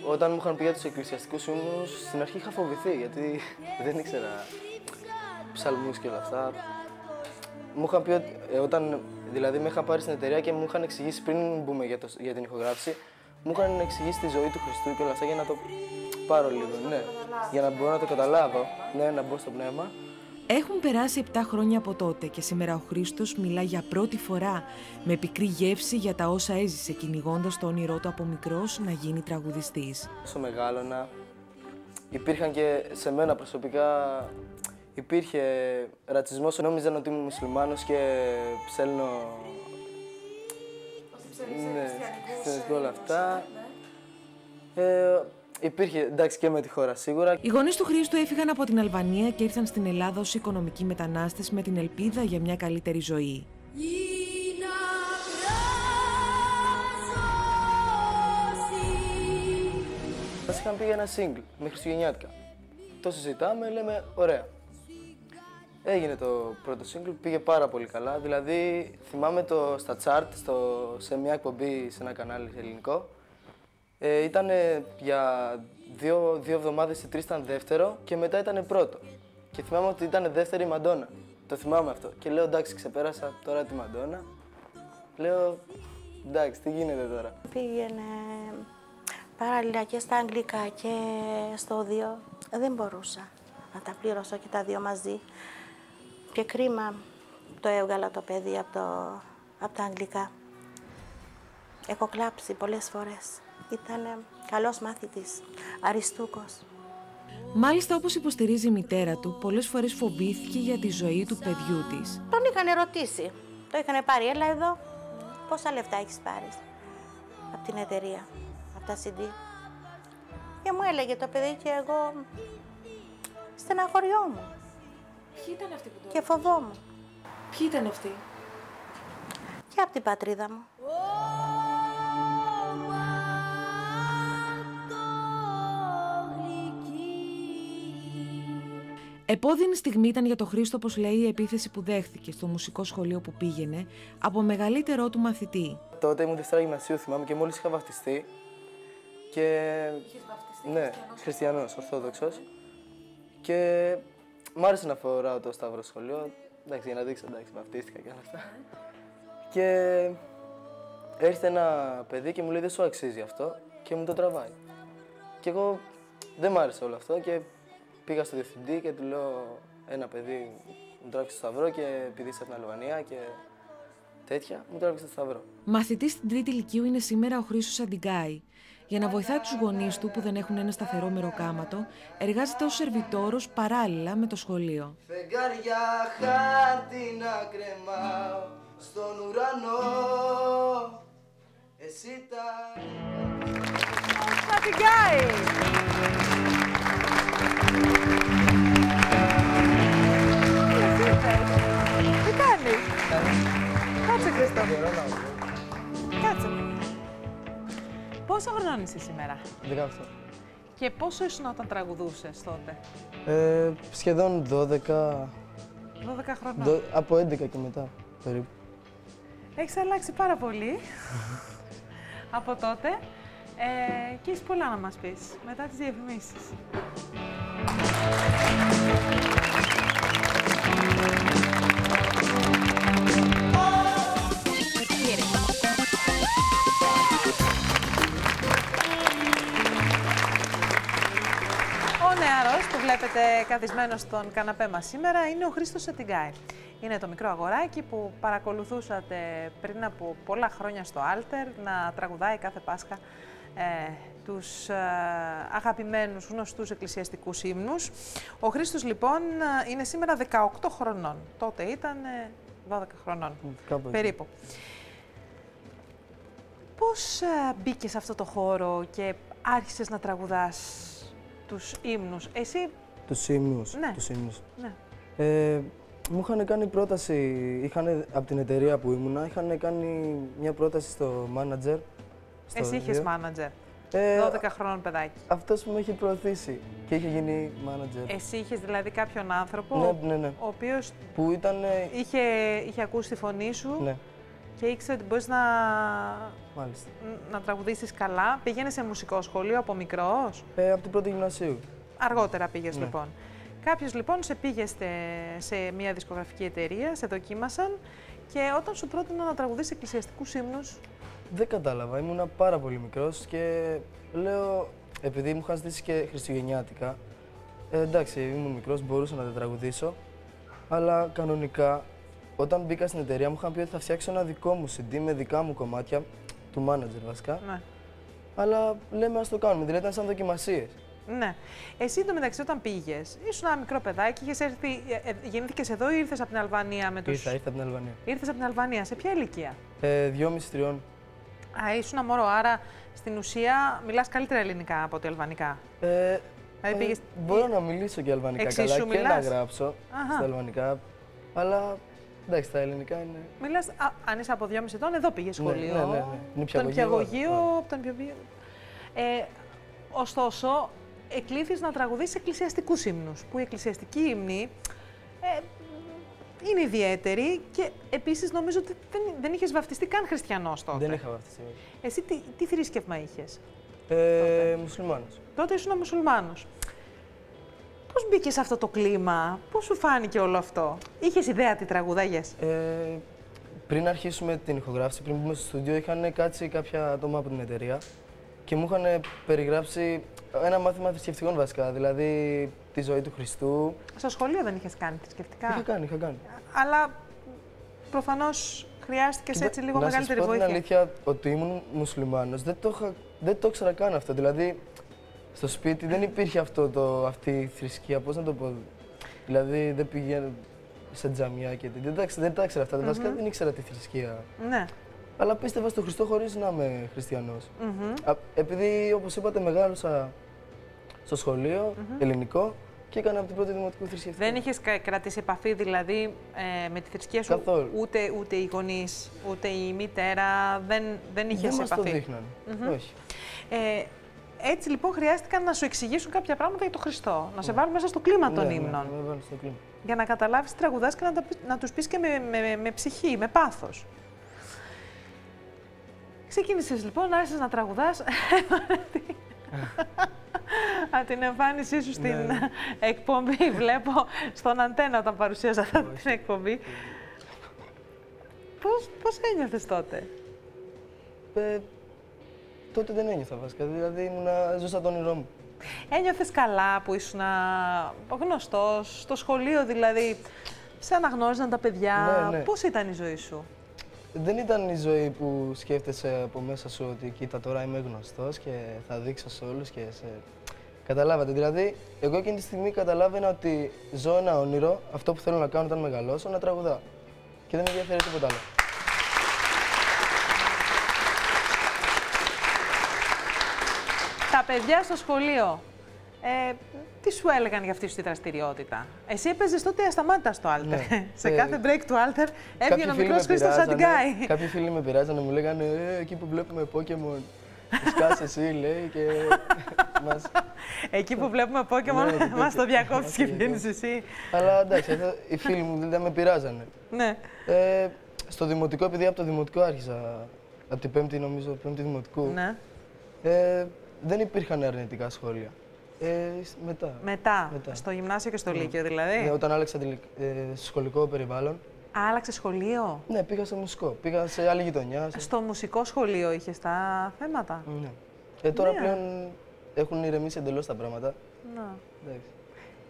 όταν μου είχαν πει για τους εκκλησιαστικούς ύμνους, στην αρχή είχα φοβηθεί γιατί δεν ήξερα ψαλμούς και όλα αυτά. Μου είχαν πει ότι ε, όταν, δηλαδή με είχαν πάρει στην εταιρεία και μου είχαν εξηγήσει πριν μπούμε για, το, για την ηχογράφηση, μου είχαν εξηγήσει τη ζωή του Χριστού και όλα αυτά για να το πάρω λίγο, ναι. Για να μπορώ να το καταλάβω, ναι, να μπω στο πνεύμα. Έχουν περάσει 7 χρόνια από τότε και σήμερα ο Χρήστος μιλά για πρώτη φορά με πικρή γεύση για τα όσα έζησε κυνηγώντας το όνειρό του από μικρός να γίνει τραγουδιστής. Όσο μεγάλωνα, υπήρχαν και σε μένα προσωπικά, υπήρχε ρατσισμός. Νόμιζαν ότι είμαι μουσουλμάνος και ψέλνω... Ναι, και όλα αυτά. Ε, υπήρχε, εντάξει, και με τη χώρα σίγουρα. Οι γονείς του Χρήστου έφυγαν από την Αλβανία και ήρθαν στην Ελλάδα ως οικονομικοί μετανάστες με την ελπίδα για μια καλύτερη ζωή. Μας είχαν πει για ένα single με Χριστουγεννιάτικα. Το συζητάμε, λέμε ωραία. Έγινε το πρώτο single, πήγε πάρα πολύ καλά. Δηλαδή, θυμάμαι το στα chart, στο, σε μια εκπομπή σε ένα κανάλι ελληνικό. Ε, ήταν για δύο, δύο εβδομάδες ή τρεις ήταν δεύτερο και μετά ήταν πρώτο. Και θυμάμαι ότι ήταν δεύτερη η Μαντόνα. Το θυμάμαι αυτό. Και λέω εντάξει, ξεπέρασα τώρα τη Μαντόνα. Λέω εντάξει, τι γίνεται τώρα; Πήγαινε παράλληλα και στα αγγλικά και στο δύο. Δεν μπορούσα να τα πληρώσω και τα δύο μαζί. Και κρίμα το έβγαλα το παιδί από, το, από τα αγγλικά. Έχω κλάψει πολλές φορές. Ήταν καλός μάθητης, αριστούκος. Μάλιστα, όπως υποστηρίζει η μητέρα του, πολλές φορές φοβήθηκε για τη ζωή του παιδιού της. Τον είχαν ρωτήσει. Το είχαν πάρει, έλα εδώ, πόσα λεφτά έχεις πάρεις. από την εταιρεία, από τα CD. Και μου έλεγε το παιδί και εγώ στεναχωριόμουν Ποιοι ήταν αυτοί που το και φοβόμουν. Ποιοι ήταν αυτοί; Και από την πατρίδα μου. Επώδυνη στιγμή ήταν για τον Χρήστο, όπως λέει, η επίθεση που δέχθηκε στο μουσικό σχολείο που πήγαινε από μεγαλύτερό του μαθητή. Τότε ήμουν Δευτέρα Γυμνασίου, θυμάμαι και μόλις είχα βαφτιστεί. Και. ναι, χριστιανός, Ορθόδοξος. Και μ' άρεσε να φοράω το Σταύρο σχολείο. Εντάξει, για να δείξω, εντάξει, βαφτίστηκα και όλα αυτά. Και έρχεται ένα παιδί και μου λέει: Δεν σου αξίζει αυτό, και μου το τραβάει. Και εγώ δεν μ' άρεσε όλο αυτό και πήγα στο διευθυντή και του λέω: Ένα παιδί μου τράβηξε το Σταυρό και επειδή είσαι από την Αλβανία και τέτοια, μου τράβηξε το Σταυρό. Μαθητής στην τρίτη ηλικίου είναι σήμερα ο Χρήστος Αντιγκάη. Για να βοηθάει τους γονείς του που δεν έχουν ένα σταθερό μεροκάματο, εργάζεται ως σερβιτόρος παράλληλα με το σχολείο. Φεγγάρια χάρτη να κρεμάω στον ουρανό Εσύ τα... Αντιγκάη! Τι κάνεις; Κάτσε Χρήστο. Κάτσε. Πόσο χρονών είσαι σήμερα; 18. και πόσο ήσουν όταν τραγουδούσες τότε; Ε, σχεδόν 12, 12 χρονών. δο- από 11 και μετά περίπου. Έχεις αλλάξει πάρα πολύ [laughs] από τότε ε, και έχεις πολλά να μας πεις μετά τις διαφημίσεις. Βλέπετε καθισμένος στον καναπέ μας σήμερα είναι ο Χρήστος Σετιγκάη. Είναι το μικρό αγοράκι που παρακολουθούσατε πριν από πολλά χρόνια στο Άλτερ να τραγουδάει κάθε Πάσχα ε, τους ε, αγαπημένους γνωστούς εκκλησιαστικούς ύμνους. Ο Χρήστος λοιπόν ε, είναι σήμερα 18 χρονών. Τότε ήταν ε, 12 χρονών Κάπου εκεί. περίπου. Πώς ε, μπήκες σε αυτό το χώρο και άρχισες να τραγουδάς τους ύμνους. Εσύ, Τους ύμνους. Ναι. Τους ύμνους. ναι, Ε, μου είχαν κάνει πρόταση, είχαν, από την εταιρεία που ήμουνα, είχαν κάνει μια πρόταση στο manager. στο εσύ είχες δύο. μάνατζερ. Ε, 12 χρόνων παιδάκι. Αυτός που με είχε προωθήσει και είχε γίνει manager. Εσύ είχες δηλαδή κάποιον άνθρωπο Ναι, ναι, ναι. ο οποίος Που ήταν. είχε, είχε ακούσει τη φωνή σου Ναι, και ήξερε ότι μπορείς να, μάλιστα. να τραγουδήσεις καλά. Πήγαινε σε μουσικό σχολείο από μικρός; Ε, από την πρώτη γυμνασίου. Αργότερα πήγες Ναι. λοιπόν. Κάποιος λοιπόν σε πήγε στε- σε μια δισκογραφική εταιρεία, σε δοκίμασαν και όταν σου πρότειναν να τραγουδήσεις εκκλησιαστικούς ύμνους, Δεν κατάλαβα, ήμουνα πάρα πολύ μικρός και λέω, επειδή μου είχαν ζητήσει και χριστουγεννιάτικα, ε, εντάξει, ήμουν μικρός, μπορούσα να τα τραγουδήσω, αλλά κανονικά, όταν μπήκα στην εταιρεία μου είχαν πει ότι θα φτιάξω ένα δικό μου CD με δικά μου κομμάτια, του manager βασικά, ναι. αλλά λέμε ας το κάνουμε, δηλαδή ήταν σαν δοκιμασίες. Ναι. Εσύ εντωμεταξύ όταν πήγες, ήσουν ένα μικρό παιδάκι, είχες έρθει. Ε, γεννήθηκες εδώ ή ήρθες από την Αλβανία με του. Ήρθα, ήρθα από την Αλβανία. Ήρθες από την Αλβανία. Σε ποια ηλικία; Ε, δυόμιση-τριών. Α, ήσουν μωρό, άρα στην ουσία μιλάς καλύτερα ελληνικά από ότι αλβανικά. Ε, Δηλαδή πήγες- Μπορώ να μιλήσω και αλβανικά Εξίσου καλά και μιλάς; να γράψω Αχα. στα αλβανικά, αλλά εντάξει, τα ελληνικά είναι... Μιλάς, α, αν είσαι από 2,5 ετών, εδώ πήγες σχολείο. ναι, ναι, ναι. Τον Νηπιαγωγείο, Πιαγωγείο, ναι. από τον Πιαγωγείο. Ε, ωστόσο, εκλήθης να τραγουδήσεις εκκλησιαστικούς ύμνους, που η εκκλησιαστική ύμνη ε, είναι ιδιαίτερη και επίσης νομίζω ότι δεν, δεν είχες βαφτιστεί καν χριστιανός τότε. Δεν είχα βαφτιστεί. όχι. Εσύ τι, τι θρήσκευμα είχες. Ε, μουσουλμάνος. Τότε ήσουν μουσουλμάνος. Πώς μπήκε σε αυτό το κλίμα, πώς σου φάνηκε όλο αυτό; Είχες ιδέα τι τραγουδάγες; Ε, πριν αρχίσουμε την ηχογράφηση, πριν μπούμε στο στούντιο, είχαν κάτσει κάποια άτομα από την εταιρεία και μου είχαν περιγράψει ένα μάθημα θρησκευτικών βασικά, δηλαδή τη ζωή του Χριστού. Στο σχολείο δεν είχες κάνει θρησκευτικά; Είχα κάνει, είχα κάνει. Αλλά προφανώς χρειάστηκες Κοίτα, έτσι λίγο να μεγαλύτερη σας πω βοήθεια. την αλήθεια ότι ήμουν μουσουλμάνος. Δεν το, είχα, δεν το ήξερα καν αυτό. Δηλαδή, στο σπίτι δεν υπήρχε αυτό το, αυτή η θρησκεία, πώς να το πω. Δηλαδή, δεν πήγαινα σε τζαμιά και τέτοια. Εντάξει, δεν τα ήξερα αυτά. Βασικά Μμμ. δεν ήξερα τη θρησκεία. Ναι. Αλλά πίστευα στο Χριστό χωρίς να είμαι χριστιανός. Μμμ. Α, Επειδή, όπως είπατε, μεγάλωσα στο σχολείο, ελληνικό και έκανα από την πρώτη δημοτικού θρησκευτικό. Δεν είχες κρατήσει επαφή δηλαδή ε, με τη θρησκεία σου. Καθόλου. Ούτε, ούτε οι γονείς, ούτε η μητέρα. Δεν, δεν είχες Δεν μας το επαφή. δείχνανε. Μμμ. Όχι. Ε, έτσι λοιπόν χρειάστηκαν να σου εξηγήσουν κάποια πράγματα για τον Χριστό. Να σε βάλουν μέσα στο κλίμα των Ναι, ναι, ύμνων. να με βάλουν στο κλίμα. Για να καταλάβεις τι τραγουδάς και να, τα, πεις- να τους πεις και με, με, με ψυχή, με πάθος. Ξεκίνησες λοιπόν, άρχισες να τραγουδάς. [laughs] Από την εμφάνισή σου στην Ναι. εκπομπή, βλέπω στον αντένα όταν παρουσίαζα αυτή την εκπομπή. Πώς, πώς ένιωθες τότε; Ε, τότε δεν ένιωθα βασικά. Δηλαδή ήμουνα, ζούσα τον όνειρό μου. Ένιωθες καλά που ήσουν γνωστός, στο σχολείο δηλαδή, σε αναγνώριζαν τα παιδιά. Ναι, ναι. Πώς ήταν η ζωή σου; Δεν ήταν η ζωή που σκέφτεσαι από μέσα σου ότι κοίτα τώρα είμαι γνωστός και θα δείξω σε όλους και σε... Καταλάβατε, δηλαδή εγώ εκείνη τη στιγμή καταλάβαινα ότι ζω ένα όνειρο, αυτό που θέλω να κάνω όταν μεγαλώσω, να τραγουδάω. Και δεν με ενδιαφέρει τίποτα άλλο. Τα παιδιά στο σχολείο, ε, τι σου έλεγαν για αυτή σου τη δραστηριότητα; Εσύ έπαιζες τότε ασταμάτητα στο Alter. Ναι. [laughs] Σε Ε, κάθε break του Alter έβγαινε ο Κάποιοι φίλοι μικρός με Χρήστος πειράζανε, Σαντιγκάη. Κάποιοι φίλοι με πειράζανε, μου λέγανε ε, εκεί που βλέπουμε Pokemon. Σκάς εσύ, λέει, και [laughs] μας... Εκεί που βλέπουμε Pokemon, Ναι, [laughs] μας τέτοιο. το διακόψεις Μας και το βγαίνεις διακόψεις. εσύ. Αλλά εντάξει, αυτό- οι φίλοι μου δεν με πειράζανε. Ναι. Ε, στο δημοτικό, επειδή από το δημοτικό άρχισα, από την πέμπτη νομίζω, πέμπτη δημοτικού, Ναι. ε, δεν υπήρχαν αρνητικά σχόλια. Ε, μετά. Μετά, Μετά. στο γυμνάσιο και στο Ναι. Λύκειο δηλαδή. Ναι, όταν άλλαξα τηλε- ε, σχολικό περιβάλλον, Άλλαξε σχολείο; ναι, πήγα στο μουσικό. Πήγα σε άλλη γειτονιά. Σε... Στο μουσικό σχολείο είχες τα θέματα; Ναι. Ε, τώρα Ναι. πλέον έχουν ηρεμήσει εντελώς τα πράγματα. Να. Εντάξει.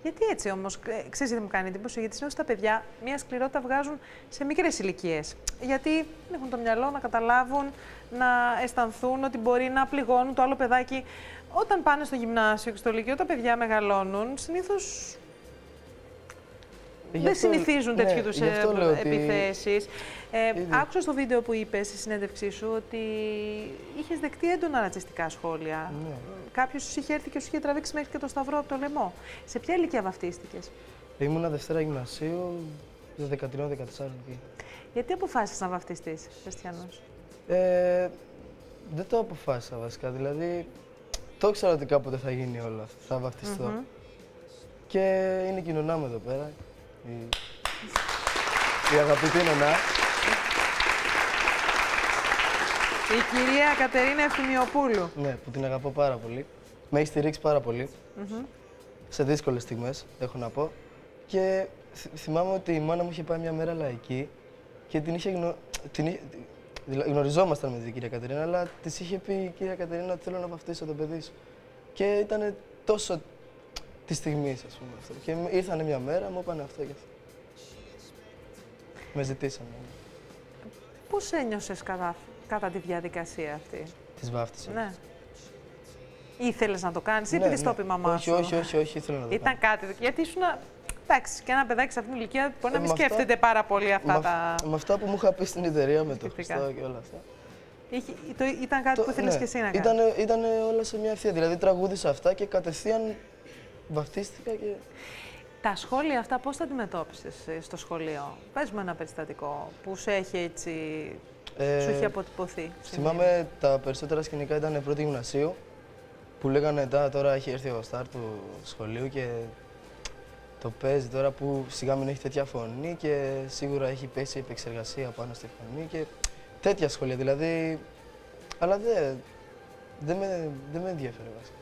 Γιατί έτσι όμως, ξέρεις τι μου κάνει εντύπωση, γιατί συνήθως τα παιδιά μια σκληρότητα βγάζουν σε μικρές ηλικίες. Γιατί δεν έχουν το μυαλό να καταλάβουν, να αισθανθούν ότι μπορεί να πληγώνουν το άλλο παιδάκι. Όταν πάνε στο γυμνάσιο και στο λύκειο, τα παιδιά μεγαλώνουν, συνήθως Ε, γι' δεν αυτό- συνηθίζουν ναι, τέτοιου είδου γι' αυτό λέω ότι- επιθέσεις. Ε, Ήδη. άκουσα στο βίντεο που είπες στη συνέντευξή σου ότι είχες δεχτεί έντονα ρατσιστικά σχόλια. Ναι. Κάποιος σου είχε έρθει και σου είχε τραβήξει μέχρι και το σταυρό από το λαιμό. Σε ποια ηλικία βαφτίστηκες, Ήμουνα Δευτέρα Γυμνασίου, 13-14 εκεί. Γιατί αποφάσισες να βαφτιστείς χριστιανός; Ε, δεν το αποφάσισα βασικά. Δηλαδή, το ήξερα ότι κάποτε θα γίνει όλο αυτό. Θα βαφτιστώ. Μμμ. Και είναι η κοινωνά μου εδώ πέρα. Η, η αγαπητή νονά. Η κυρία Κατερίνα Ευθυμιοπούλου. Ναι, που την αγαπώ πάρα πολύ. Με έχει στηρίξει πάρα πολύ. Μμμ. Σε δύσκολες στιγμές, έχω να πω. Και θυ- θυμάμαι ότι η μάνα μου είχε πάει μια μέρα λαϊκή και την είχε γνω... την είχε... δηλα- γνωριζόμασταν με την κυρία Κατερίνα, αλλά της είχε πει η κυρία Κατερίνα ότι θέλω να βαφτίσω το παιδί σου. Και ήταν τόσο τη στιγμής, ας πούμε αυτό. Και μ- ήρθανε μια μέρα, μου είπαν αυτό και αυτό. Με ζητήσανε. Πώς ένιωσες κατά, κατά τη διαδικασία αυτή. Της βάφτισα. Ναι. Ήθελες να το κάνεις ή Ναι, επειδή ναι. στο είπε η μαμά όχι, σου. όχι, όχι, όχι, ήθελα να το Ήταν κάτι. Γιατί ήσουν. Εντάξει, και ένα παιδάκι σε αυτήν την ηλικία μπορεί να Ε, μην με αυτά- σκέφτεται πάρα πολύ αυτά με, τα. αυ- με αυτά που μου είχα πει στην εταιρεία με το Σκεφτικά. Χριστό και όλα αυτά. Είχε, το, ήταν κάτι που ήθελες ναι, και εσύ να κάνεις. Ήταν, ήταν όλα σε μια ευθεία. Δηλαδή τραγούδισα αυτά και κατευθείαν βαφτίστηκα και. Τα σχόλια αυτά πώς τα αντιμετώπισες ε, στο σχολείο; Πες μου ένα περιστατικό που σε έχει έτσι, Ε, σου έχει αποτυπωθεί. Θυμάμαι τα περισσότερα σκηνικά ήταν πρώτη γυμνασίου που λέγανε «Τα, τώρα έχει έρθει ο στάρ του σχολείου και το παίζει τώρα που σιγά μην έχει τέτοια φωνή και σίγουρα έχει πέσει η επεξεργασία πάνω στη φωνή και τέτοια σχόλια δηλαδή. Αλλά δεν δεν με, δεν με ενδιαφέρε βασικά.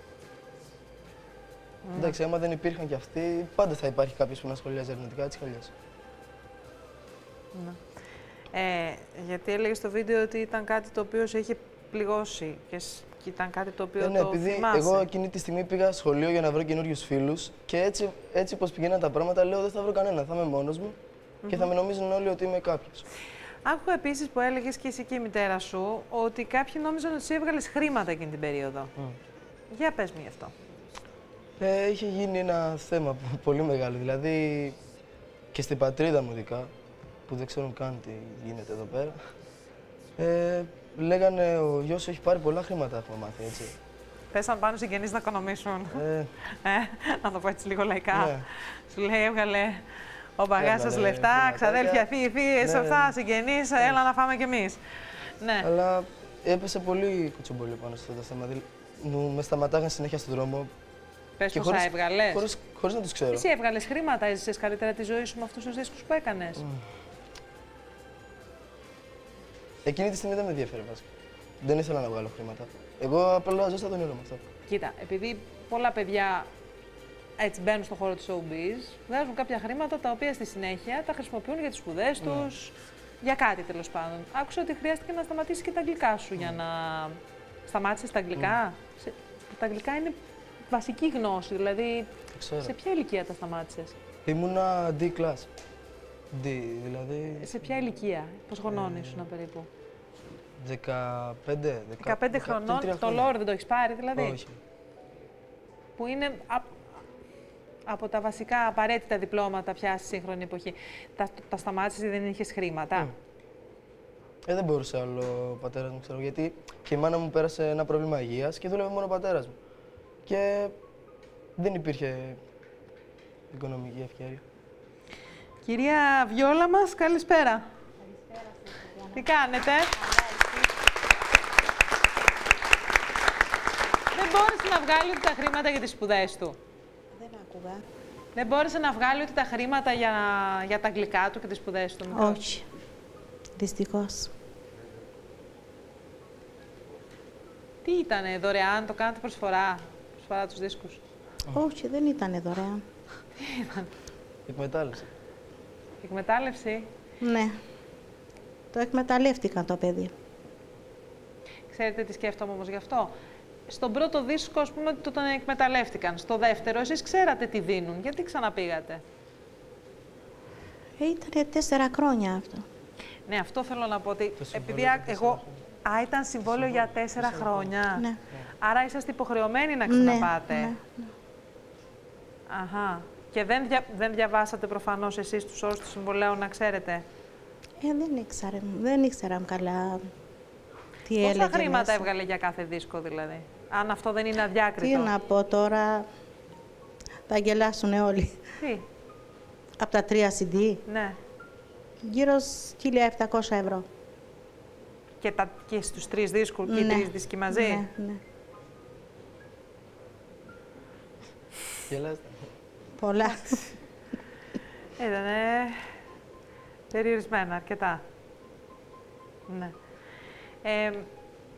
Ναι. Εντάξει, άμα δεν υπήρχαν κι αυτοί, πάντα θα υπάρχει κάποιος που να σχολιάζει αρνητικά έτσι κι αλλιώς. Ναι. Ε, γιατί έλεγες στο βίντεο ότι ήταν κάτι το οποίο σε είχε πληγώσει και, σ- και ήταν κάτι το οποίο Ε, ναι, το επειδή θυμάσαι. εγώ εκείνη τη στιγμή πήγα σχολείο για να βρω καινούριους φίλους και έτσι, έτσι όπω πηγαίναν τα πράγματα, λέω δεν θα βρω κανένα. Θα είμαι μόνος μου και θα Μμμ. με νομίζουν όλοι ότι είμαι κάποιος. Άκουγα επίσης που έλεγες και εσύ και η μητέρα σου ότι κάποιοι νόμιζαν ότι σου έβγαλες χρήματα εκείνη την περίοδο. Για πες μου γι' αυτό. Ε, είχε γίνει ένα θέμα πο- [laughs] πολύ μεγάλο. Δηλαδή και στην πατρίδα μου ειδικά, που δεν ξέρουν καν τι γίνεται εδώ πέρα. Ε, λέγανε ο γιος σου έχει πάρει πολλά χρήματα, έχουμε μάθει, έτσι. Πέσαν πάνω συγγενείς να οικονομήσουν. Ε, Ε, να το πω έτσι λίγο λαϊκά. Ναι. Σου λέει, έβγαλε ο μπαγάς σας Έβγαλε λεφτά, χρηματάκια. ξαδέλφια, θείοι, θείες, Ναι, αυτά, ναι. συγγενείς, έλα να φάμε κι εμείς. Ναι. Αλλά έπεσε πολύ κουτσομπολί πάνω στο το θέμα. Δηλαδή, μου με σταματάγαν συνέχεια στον δρόμο. Πες και πόσα χωρίς- έβγαλες. Χωρίς, χωρίς να τους ξέρω. Εσύ έβγαλες χρήματα, έζησες καλύτερα τη ζωή σου με αυτούς τους δίσκους που έκανες. Εκείνη τη στιγμή δεν με ενδιαφέρει βασικά. Δεν ήθελα να βγάλω χρήματα. Εγώ απλά ζω στα τον όνειρο με αυτό. Κοίτα, επειδή πολλά παιδιά έτσι μπαίνουν στον χώρο του showbiz, βγάζουν κάποια χρήματα τα οποία στη συνέχεια τα χρησιμοποιούν για τις σπουδές Ναι. τους, για κάτι τέλος πάντων. Άκουσα ότι χρειάστηκε να σταματήσει και τα αγγλικά σου για να. Σταμάτησες τα αγγλικά. Σε... Τα αγγλικά είναι βασική γνώση, δηλαδή. ξέρω. Σε ποια ηλικία τα σταμάτησες, Ήμουνα D-class. D, δηλαδή Σε ποια ηλικία, πώς χρονών Ε, ήσουν περίπου. 15, 15 χρονών, το λόρ δεν το έχεις πάρει δηλαδή; Όχι. Που είναι α- από τα βασικά απαραίτητα διπλώματα πια στη σύγχρονη εποχή. Τα, τα σταμάτησες δεν είχες χρήματα; Ε, δεν μπορούσε άλλο ο πατέρας μου, ξέρω γιατί και η μάνα μου πέρασε ένα πρόβλημα υγείας και δούλευε μόνο ο πατέρας μου. Και δεν υπήρχε οικονομική ευκαιρία. Κυρία Βιόλα μας, καλησπέρα. Τι κάνετε; Δεν μπόρεσε να βγάλει ούτε τα χρήματα για τις σπουδές του. Δεν άκουγα. Δεν μπόρεσε να βγάλει ούτε τα χρήματα για, για τα αγγλικά του και τις σπουδές του. μικρός. Όχι. Δυστυχώς. Τι ήτανε, δωρεάν, το κάνατε προσφορά, προσφορά τους δίσκους; Όχι, δεν ήταν δωρεάν. Τι ήταν, Εκμετάλλευση. Εκμετάλλευση. Ναι. Το εκμεταλλεύτηκαν το παιδί. Ξέρετε τι σκέφτομαι όμως γι' αυτό. Στον πρώτο δίσκο, ας πούμε, το τον εκμεταλλεύτηκαν. Στο δεύτερο, εσείς ξέρατε τι δίνουν. Γιατί ξαναπήγατε; Ε, ήταν τέσσερα χρόνια αυτό. Ναι, αυτό θέλω να πω ότι επειδή για α- εγώ... Α, ήταν συμβόλαιο για τέσσερα χρόνια. Ναι. Άρα είσαστε υποχρεωμένοι να Ναι, ξαναπάτε. ναι, Αχα. Και δεν, δια... δεν διαβάσατε προφανώς εσείς τους όρους του συμβολέου να ξέρετε; Ε, δεν ήξερα, δεν ήξερα καλά τι Πόσα έλεγε χρήματα μέσα. έβγαλε για κάθε δίσκο δηλαδή; Αν αυτό δεν είναι αδιάκριτο. Τι να πω τώρα, θα γελάσουν όλοι. Τι, Από τα τρία CD, ναι. γύρω στις 1.700 ευρώ. Και, τα... και στους τρεις δίσκους και οι Ναι, τρεις δίσκοι μαζί; Ναι, ναι. Γελάστε. Πολλά. Ήταν περιορισμένα αρκετά. Ναι. Ε,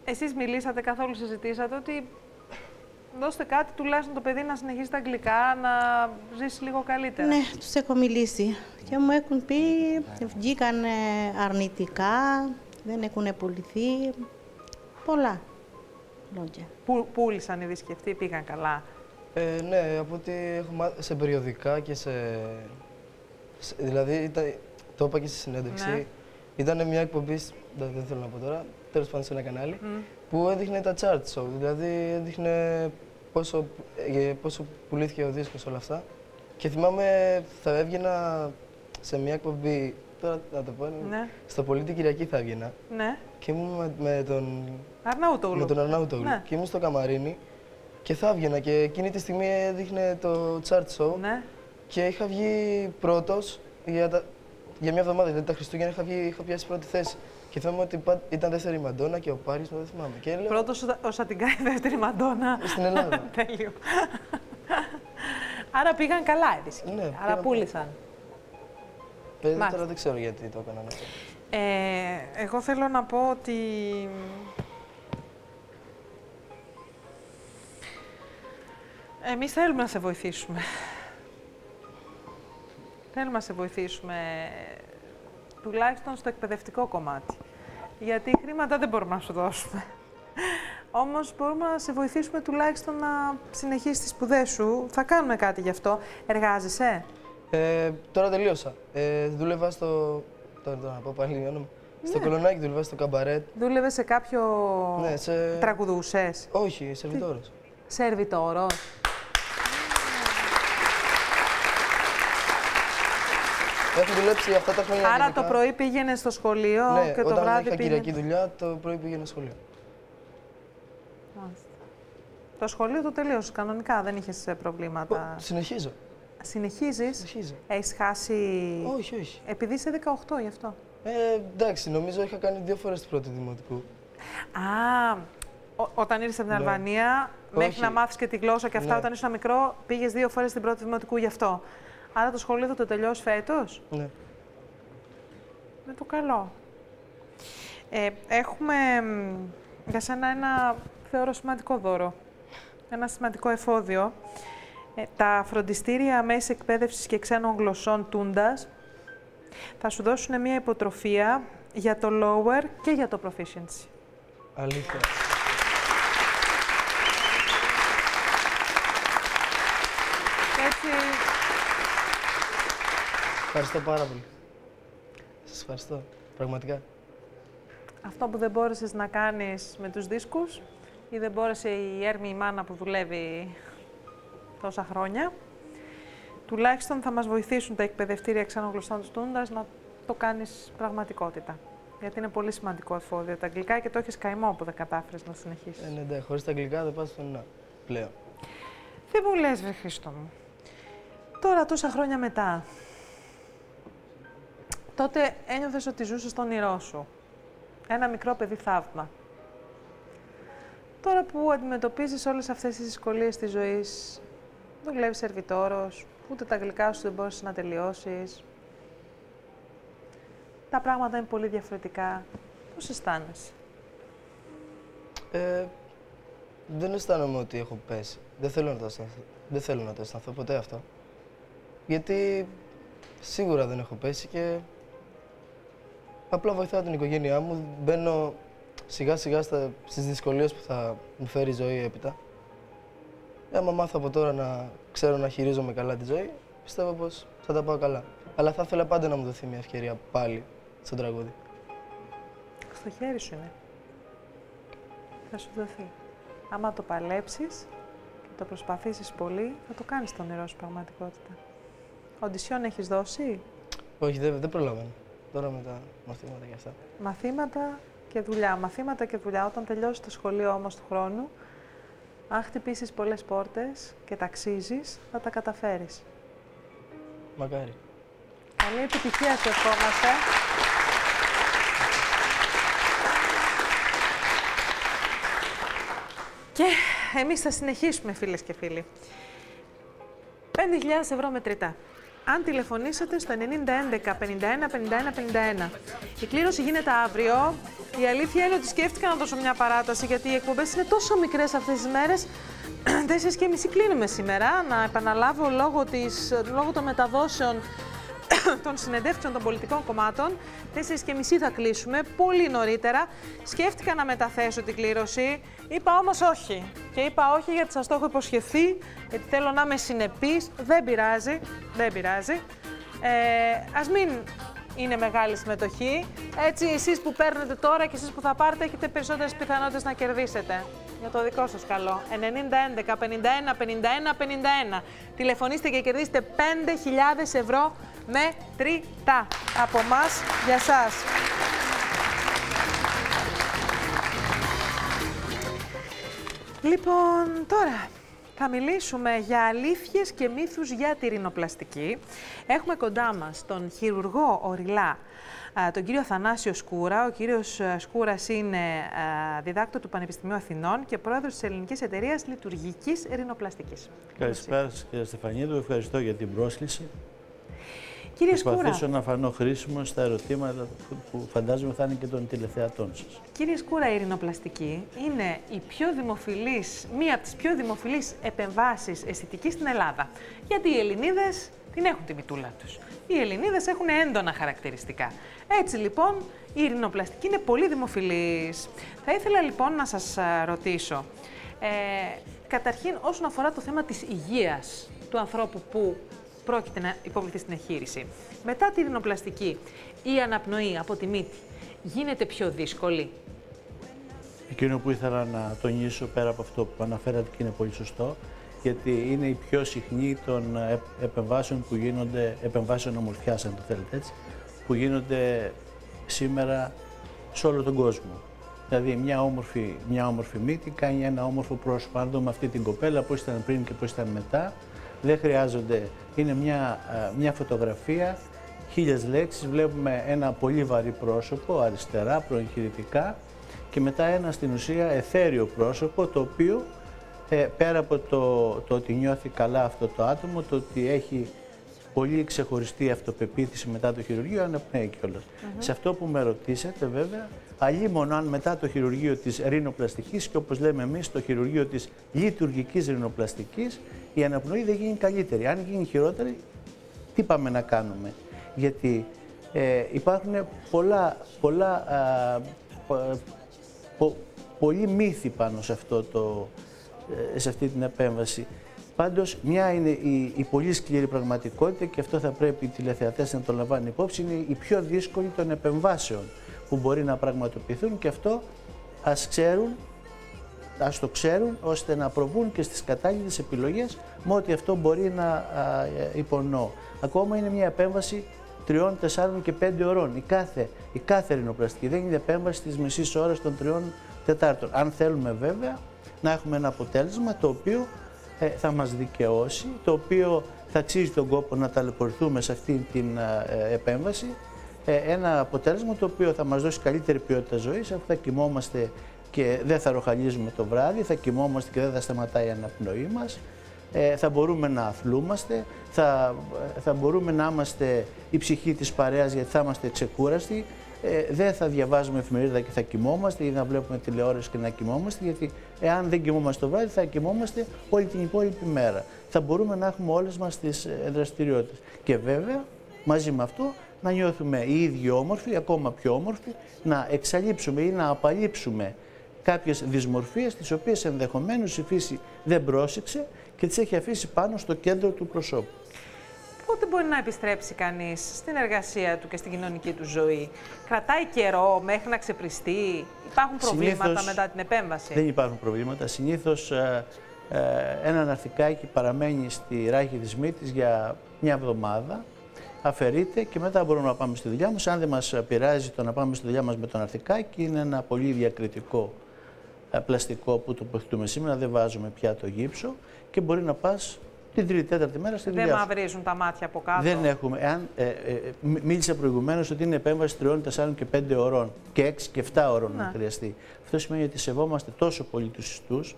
εσείς μιλήσατε καθόλου, συζητήσατε ότι δώστε κάτι τουλάχιστον το παιδί να συνεχίσει τα αγγλικά, να ζήσει λίγο καλύτερα. Ναι, τους έχω μιλήσει και μου έχουν πει, βγήκαν αρνητικά, δεν έχουν πουληθεί, πολλά λόγια. Που, πούλησαν οι δίσκοι αυτοί, πήγαν καλά. Ε, ναι, από ό,τι έχω μάθει σε περιοδικά και σε... σε- δηλαδή, ήταν, το είπα και στη συνέντευξη. Ναι. Ήταν μια εκπομπή, σ- δεν, δεν θέλω να πω τώρα, τέλος πάντων σε ένα κανάλι, Μμ. που έδειχνε τα chart show. Δηλαδή, έδειχνε πόσο, ε, πόσο πουλήθηκε ο δίσκος όλα αυτά. Και θυμάμαι, θα έβγαινα σε μια εκπομπή, τώρα να το πω, Ναι. στο Πολίτη Κυριακή θα έβγαινα. Ναι. Και ήμουν με, με τον Αρναούτογλου. με τον Αρναούτογλου. Ναι. Και ήμουν στο καμαρίνι και θα έβγαινα και εκείνη τη στιγμή έδειχνε το chart show Ναι. και είχα βγει πρώτος για, τα, για μια εβδομάδα, δηλαδή τα Χριστούγεννα είχα, βγει, είχα πιάσει πρώτη θέση. Και θυμάμαι ότι πα- ήταν δεύτερη η Μαντόνα και ο Πάρης, δεν θυμάμαι. Και λέω, Πρώτος ο- ο Σατιγκάη, δεύτερη Μαντόνα. Στην Ελλάδα. [laughs] Τέλειο. Άρα πήγαν καλά οι δίσκοι. Ναι, Άρα πήγαν πούλησαν. «Παιδί, Μάλιστα. τώρα δεν ξέρω γιατί το έκαναν αυτό. Ε, εγώ θέλω να πω ότι... Εμείς θέλουμε να σε βοηθήσουμε. Θέλουμε να σε βοηθήσουμε τουλάχιστον στο εκπαιδευτικό κομμάτι. Γιατί χρήματα δεν μπορούμε να σου δώσουμε. Όμως μπορούμε να σε βοηθήσουμε τουλάχιστον να συνεχίσεις τις σπουδές σου. Θα κάνουμε κάτι γι' αυτό. Εργάζεσαι; Ε, τώρα τελείωσα. Ε, δούλευα στο. Τώρα, τώρα να πω πάλι όνομα. Στο Ναι. κολονάκι δούλευα στο καμπαρέτ. Δούλευε σε κάποιο... Ναι, σε... Τραγουδούσες; Όχι, σερβιτόρος. Σερβιτόρος; Έχω δουλέψει αυτά τα χρόνια. Άρα γενικά. το πρωί πήγαινε στο σχολείο ναι, και το όταν βράδυ είχα πήγαινε. κυριακή δουλειά, το πρωί πήγαινα σχολείο. Μάλιστα. Το σχολείο το τελείωσε κανονικά, δεν είχες προβλήματα. Συνεχίζω. Συνεχίζεις; Συνεχίζω. Έχεις χάσει. Όχι, όχι. Επειδή είσαι 18 γι' αυτό. Ε, εντάξει, νομίζω είχα κάνει δύο φορές την πρώτη δημοτικού. Α, ό- όταν ήρθες από την Ναι. Αλβανία, μέχρι Όχι. να μάθεις και τη γλώσσα και αυτά, Ναι. όταν ήσουν μικρό, πήγες δύο φορές την πρώτη δημοτικού γι' αυτό. Άρα το σχολείο θα το τελειώσει φέτος; Ναι. Με το καλό. Ε, έχουμε μ, για σένα ένα, θεωρώ, σημαντικό δώρο. Ένα σημαντικό εφόδιο. Ε, τα φροντιστήρια μέση εκπαίδευσης και ξένων γλωσσών Τούντας θα σου δώσουν μια υποτροφία για το lower και για το proficiency. Αλήθεια. Και έτσι, Ευχαριστώ πάρα πολύ. Σας ευχαριστώ. Πραγματικά. αυτό που δεν μπόρεσες να κάνεις με τους δίσκους ή δεν μπόρεσε η Έρμη η μάνα που δουλεύει τόσα χρόνια, τουλάχιστον θα μας βοηθήσουν τα εκπαιδευτήρια ξένων γλωσσών της Τούντας να το κάνεις πραγματικότητα. Γιατί είναι πολύ σημαντικό εφόδιο τα αγγλικά και το έχεις καημό που δεν κατάφερες να συνεχίσεις. Ε, ναι, ναι, χωρίς τα αγγλικά δεν πας στον να. Πλέον. Τι μου λες, βρε Χρήστο μου. Τώρα, τόσα χρόνια μετά, τότε ένιωθες ότι ζούσες τον όνειρό σου. Ένα μικρό παιδί θαύμα. Τώρα που αντιμετωπίζεις όλες αυτές τις δυσκολίες της ζωής, δουλεύεις σερβιτόρος, ούτε τα αγγλικά σου δεν μπορείς να τελειώσεις. Τα πράγματα είναι πολύ διαφορετικά. Πώς αισθάνεσαι; Ε, δεν αισθάνομαι ότι έχω πέσει. Δεν θέλω να το αισθανθώ, δεν θέλω να το αισθανθώ ποτέ αυτό. Γιατί σίγουρα δεν έχω πέσει και απλά βοηθάω την οικογένειά μου. Μπαίνω σιγά σιγά στα, στις δυσκολίες που θα μου φέρει η ζωή έπειτα. Ε, Άμα μάθω από τώρα να ξέρω να χειρίζομαι καλά τη ζωή, πιστεύω πως θα τα πάω καλά. Αλλά θα ήθελα πάντα να μου δοθεί μια ευκαιρία πάλι στο τραγούδι. Στο χέρι σου είναι. Θα σου δοθεί. Άμα το παλέψεις και το προσπαθήσεις πολύ, θα το κάνεις το όνειρό σου πραγματικότητα. Οντισιόν έχεις δώσει, Όχι, δεν, δεν προλαβαίνω. Τώρα με τα μαθήματα και αυτά. μαθήματα και δουλειά. Μαθήματα και δουλειά. Όταν τελειώσεις το σχολείο όμως του χρόνου, αν χτυπήσεις πολλές πόρτες και ταξίζεις, θα τα καταφέρεις. Μακάρι. Καλή επιτυχία σου ευχόμαστε. Και εμείς θα συνεχίσουμε, φίλες και φίλοι. 5.000 ευρώ μετρητά. Αν τηλεφωνήσετε στο 9011 51 51 51. Η κλήρωση γίνεται αύριο. Η αλήθεια είναι ότι σκέφτηκα να δώσω μια παράταση γιατί οι εκπομπές είναι τόσο μικρές αυτές τις μέρες. [clears throat] 4 και μισή κλείνουμε σήμερα. Να επαναλάβω λόγω, της, λόγω των μεταδόσεων [coughs] των συνεντεύξεων των πολιτικών κομμάτων. 4 και μισή θα κλείσουμε, πολύ νωρίτερα. Σκέφτηκα να μεταθέσω την κλήρωση. Είπα όμως όχι. Και είπα όχι γιατί σας το έχω υποσχεθεί, γιατί θέλω να είμαι συνεπής. Δεν πειράζει. Δεν πειράζει. Ε, ας μην είναι μεγάλη συμμετοχή. Έτσι, εσείς που παίρνετε τώρα και εσείς που θα πάρετε, έχετε περισσότερες πιθανότητες να κερδίσετε. Για το δικό σας καλό. 90 11 51 51 51. Τηλεφωνήστε και κερδίστε 5.000 ευρώ με τρίτα από μας για σας. Λοιπόν, τώρα θα μιλήσουμε για αλήθειες και μύθους για τη ρινοπλαστική. Έχουμε κοντά μας τον χειρουργό Οριλά, α, τον κύριο Θανάσιο Σκούρα. Ο κύριος α, Σκούρας είναι α, διδάκτορ του Πανεπιστημίου Αθηνών και πρόεδρος της Ελληνικής Εταιρείας Λειτουργικής Ρινοπλαστικής. Καλησπέρα σας κύριε Στεφανίδου, ευχαριστώ για την πρόσκληση. Κύριε Θα προσπαθήσω Σκούρα, να φανώ χρήσιμο στα ερωτήματα που- που φαντάζομαι θα είναι και των τηλεθεατών σας. κύριε Σκούρα, η ρινοπλαστική είναι η πιο δημοφιλής, μία από τις πιο δημοφιλείς επεμβάσεις αισθητικής στην Ελλάδα. Γιατί οι Ελληνίδες την έχουν τη μητούλα τους. Οι Ελληνίδες έχουν έντονα χαρακτηριστικά. Έτσι λοιπόν, η ρινοπλαστική είναι πολύ δημοφιλής. Θα ήθελα λοιπόν να σας α, ρωτήσω, ε, καταρχήν όσον αφορά το θέμα της υγείας του ανθρώπου που πρόκειται να υποβληθεί στην εγχείρηση. Μετά τη ρινοπλαστική, η αναπνοή από τη μύτη γίνεται πιο δύσκολη. Εκείνο που ήθελα να τονίσω πέρα από αυτό που αναφέρατε και είναι πολύ σωστό, γιατί είναι η πιο συχνή των ε, επεμβάσεων που γίνονται, επεμβάσεων ομορφιάς αν το θέλετε έτσι, που γίνονται σήμερα σε όλο τον κόσμο. Δηλαδή μια όμορφη, μια όμορφη μύτη κάνει ένα όμορφο πρόσωπο. Αν δούμε αυτή την κοπέλα πώς ήταν πριν και πώς ήταν μετά, δεν χρειάζονται, είναι μια, α, μια φωτογραφία, χίλιες λέξεις, βλέπουμε ένα πολύ βαρύ πρόσωπο, αριστερά, προεγχειρητικά. Και μετά ένα στην ουσία εθέριο πρόσωπο, το οποίο ε, πέρα από το, το ότι νιώθει καλά αυτό το άτομο, το ότι έχει πολύ ξεχωριστή αυτοπεποίθηση μετά το χειρουργείο, αναπνέει κιόλας. Σε αυτό που με ρωτήσατε βέβαια, αλλήμον αν μετά το χειρουργείο της ρινοπλαστικής και όπως λέμε εμείς το χειρουργείο της λειτουργικής ρινοπλαστικής, η αναπνοή δεν γίνει καλύτερη. Αν γίνει χειρότερη, τι πάμε να κάνουμε; Γιατί ε, υπάρχουν πολλά, πολλά α, πο- πο- πολλοί μύθοι πάνω σε, αυτό το, ε, σε αυτή την επέμβαση. Πάντως, μια είναι η, η πολύ σκληρή πραγματικότητα και αυτό θα πρέπει οι τηλεθεατές να το λαμβάνουν υπόψη, είναι η πιο δύσκολη των επεμβάσεων που μπορεί να πραγματοποιηθούν και αυτό ας ξέρουν, ας το ξέρουν ώστε να προβούν και στις κατάλληλες επιλογές με ό,τι αυτό μπορεί να α, ε, υπονοώ. Ακόμα είναι μια επέμβαση τριών, τεσσάρων και πέντε ωρών. Η κάθε, η κάθε ρινοπλαστική δεν είναι επέμβαση της μισής ώρας των τριών τετάρτων. Αν θέλουμε βέβαια να έχουμε ένα αποτέλεσμα το οποίο ε, θα μας δικαιώσει, το οποίο θα αξίζει τον κόπο να ταλαιπωρηθούμε σε αυτή την ε, επέμβαση. Ε, ένα αποτέλεσμα το οποίο θα μας δώσει καλύτερη ποιότητα ζωής, αφού θα κοιμόμαστε και δεν θα ροχαλίζουμε το βράδυ, θα κοιμόμαστε και δεν θα σταματάει η αναπνοή μας, ε, θα μπορούμε να αθλούμαστε, θα, θα μπορούμε να είμαστε η ψυχή της παρέας γιατί θα είμαστε ξεκούραστοι, ε, δεν θα διαβάζουμε εφημερίδα και θα κοιμόμαστε ή να βλέπουμε τηλεόραση και να κοιμόμαστε, γιατί εάν δεν κοιμόμαστε το βράδυ θα κοιμόμαστε όλη την υπόλοιπη μέρα. Θα μπορούμε να έχουμε όλες μας τις ε, δραστηριότητες. Και βέβαια, μαζί με αυτό, να νιώθουμε οι ίδιοι όμορφοι, ακόμα πιο όμορφοι, να εξαλείψουμε ή να απαλείψουμε κάποιες δυσμορφίες, τις οποίες ενδεχομένως η φύση δεν πρόσεξε και τις έχει αφήσει πάνω στο κέντρο του προσώπου. Πότε μπορεί να επιστρέψει κανείς στην εργασία του και στην κοινωνική του ζωή; Κρατάει καιρό μέχρι να ξεπριστεί; Υπάρχουν προβλήματα Συνήθως μετά την επέμβαση; Δεν υπάρχουν προβλήματα. Συνήθως ε, ε, ένα ναρθικάκι παραμένει στη ράχη της μύτης για μια εβδομάδα, αφαιρείται και μετά μπορούμε να πάμε στη δουλειά μας. Αν δεν μας πειράζει το να πάμε στη δουλειά μας με το ναρθικάκι, είναι ένα πολύ διακριτικό ε, πλαστικό που τοποθετούμε σήμερα, δεν βάζουμε πια το γύψο και μπορεί να πας την τρίτη, τέταρτη μέρα στη δουλειά Δεν σου. μαυρίζουν τα μάτια από κάτω. Δεν έχουμε. Εάν, ε, ε, μ- μίλησα προηγουμένως ότι είναι επέμβαση 3, 4 και 5 ωρών και 6 και 7 ωρών Ναι. να χρειαστεί. Αυτό σημαίνει ότι σεβόμαστε τόσο πολύ τους ιστούς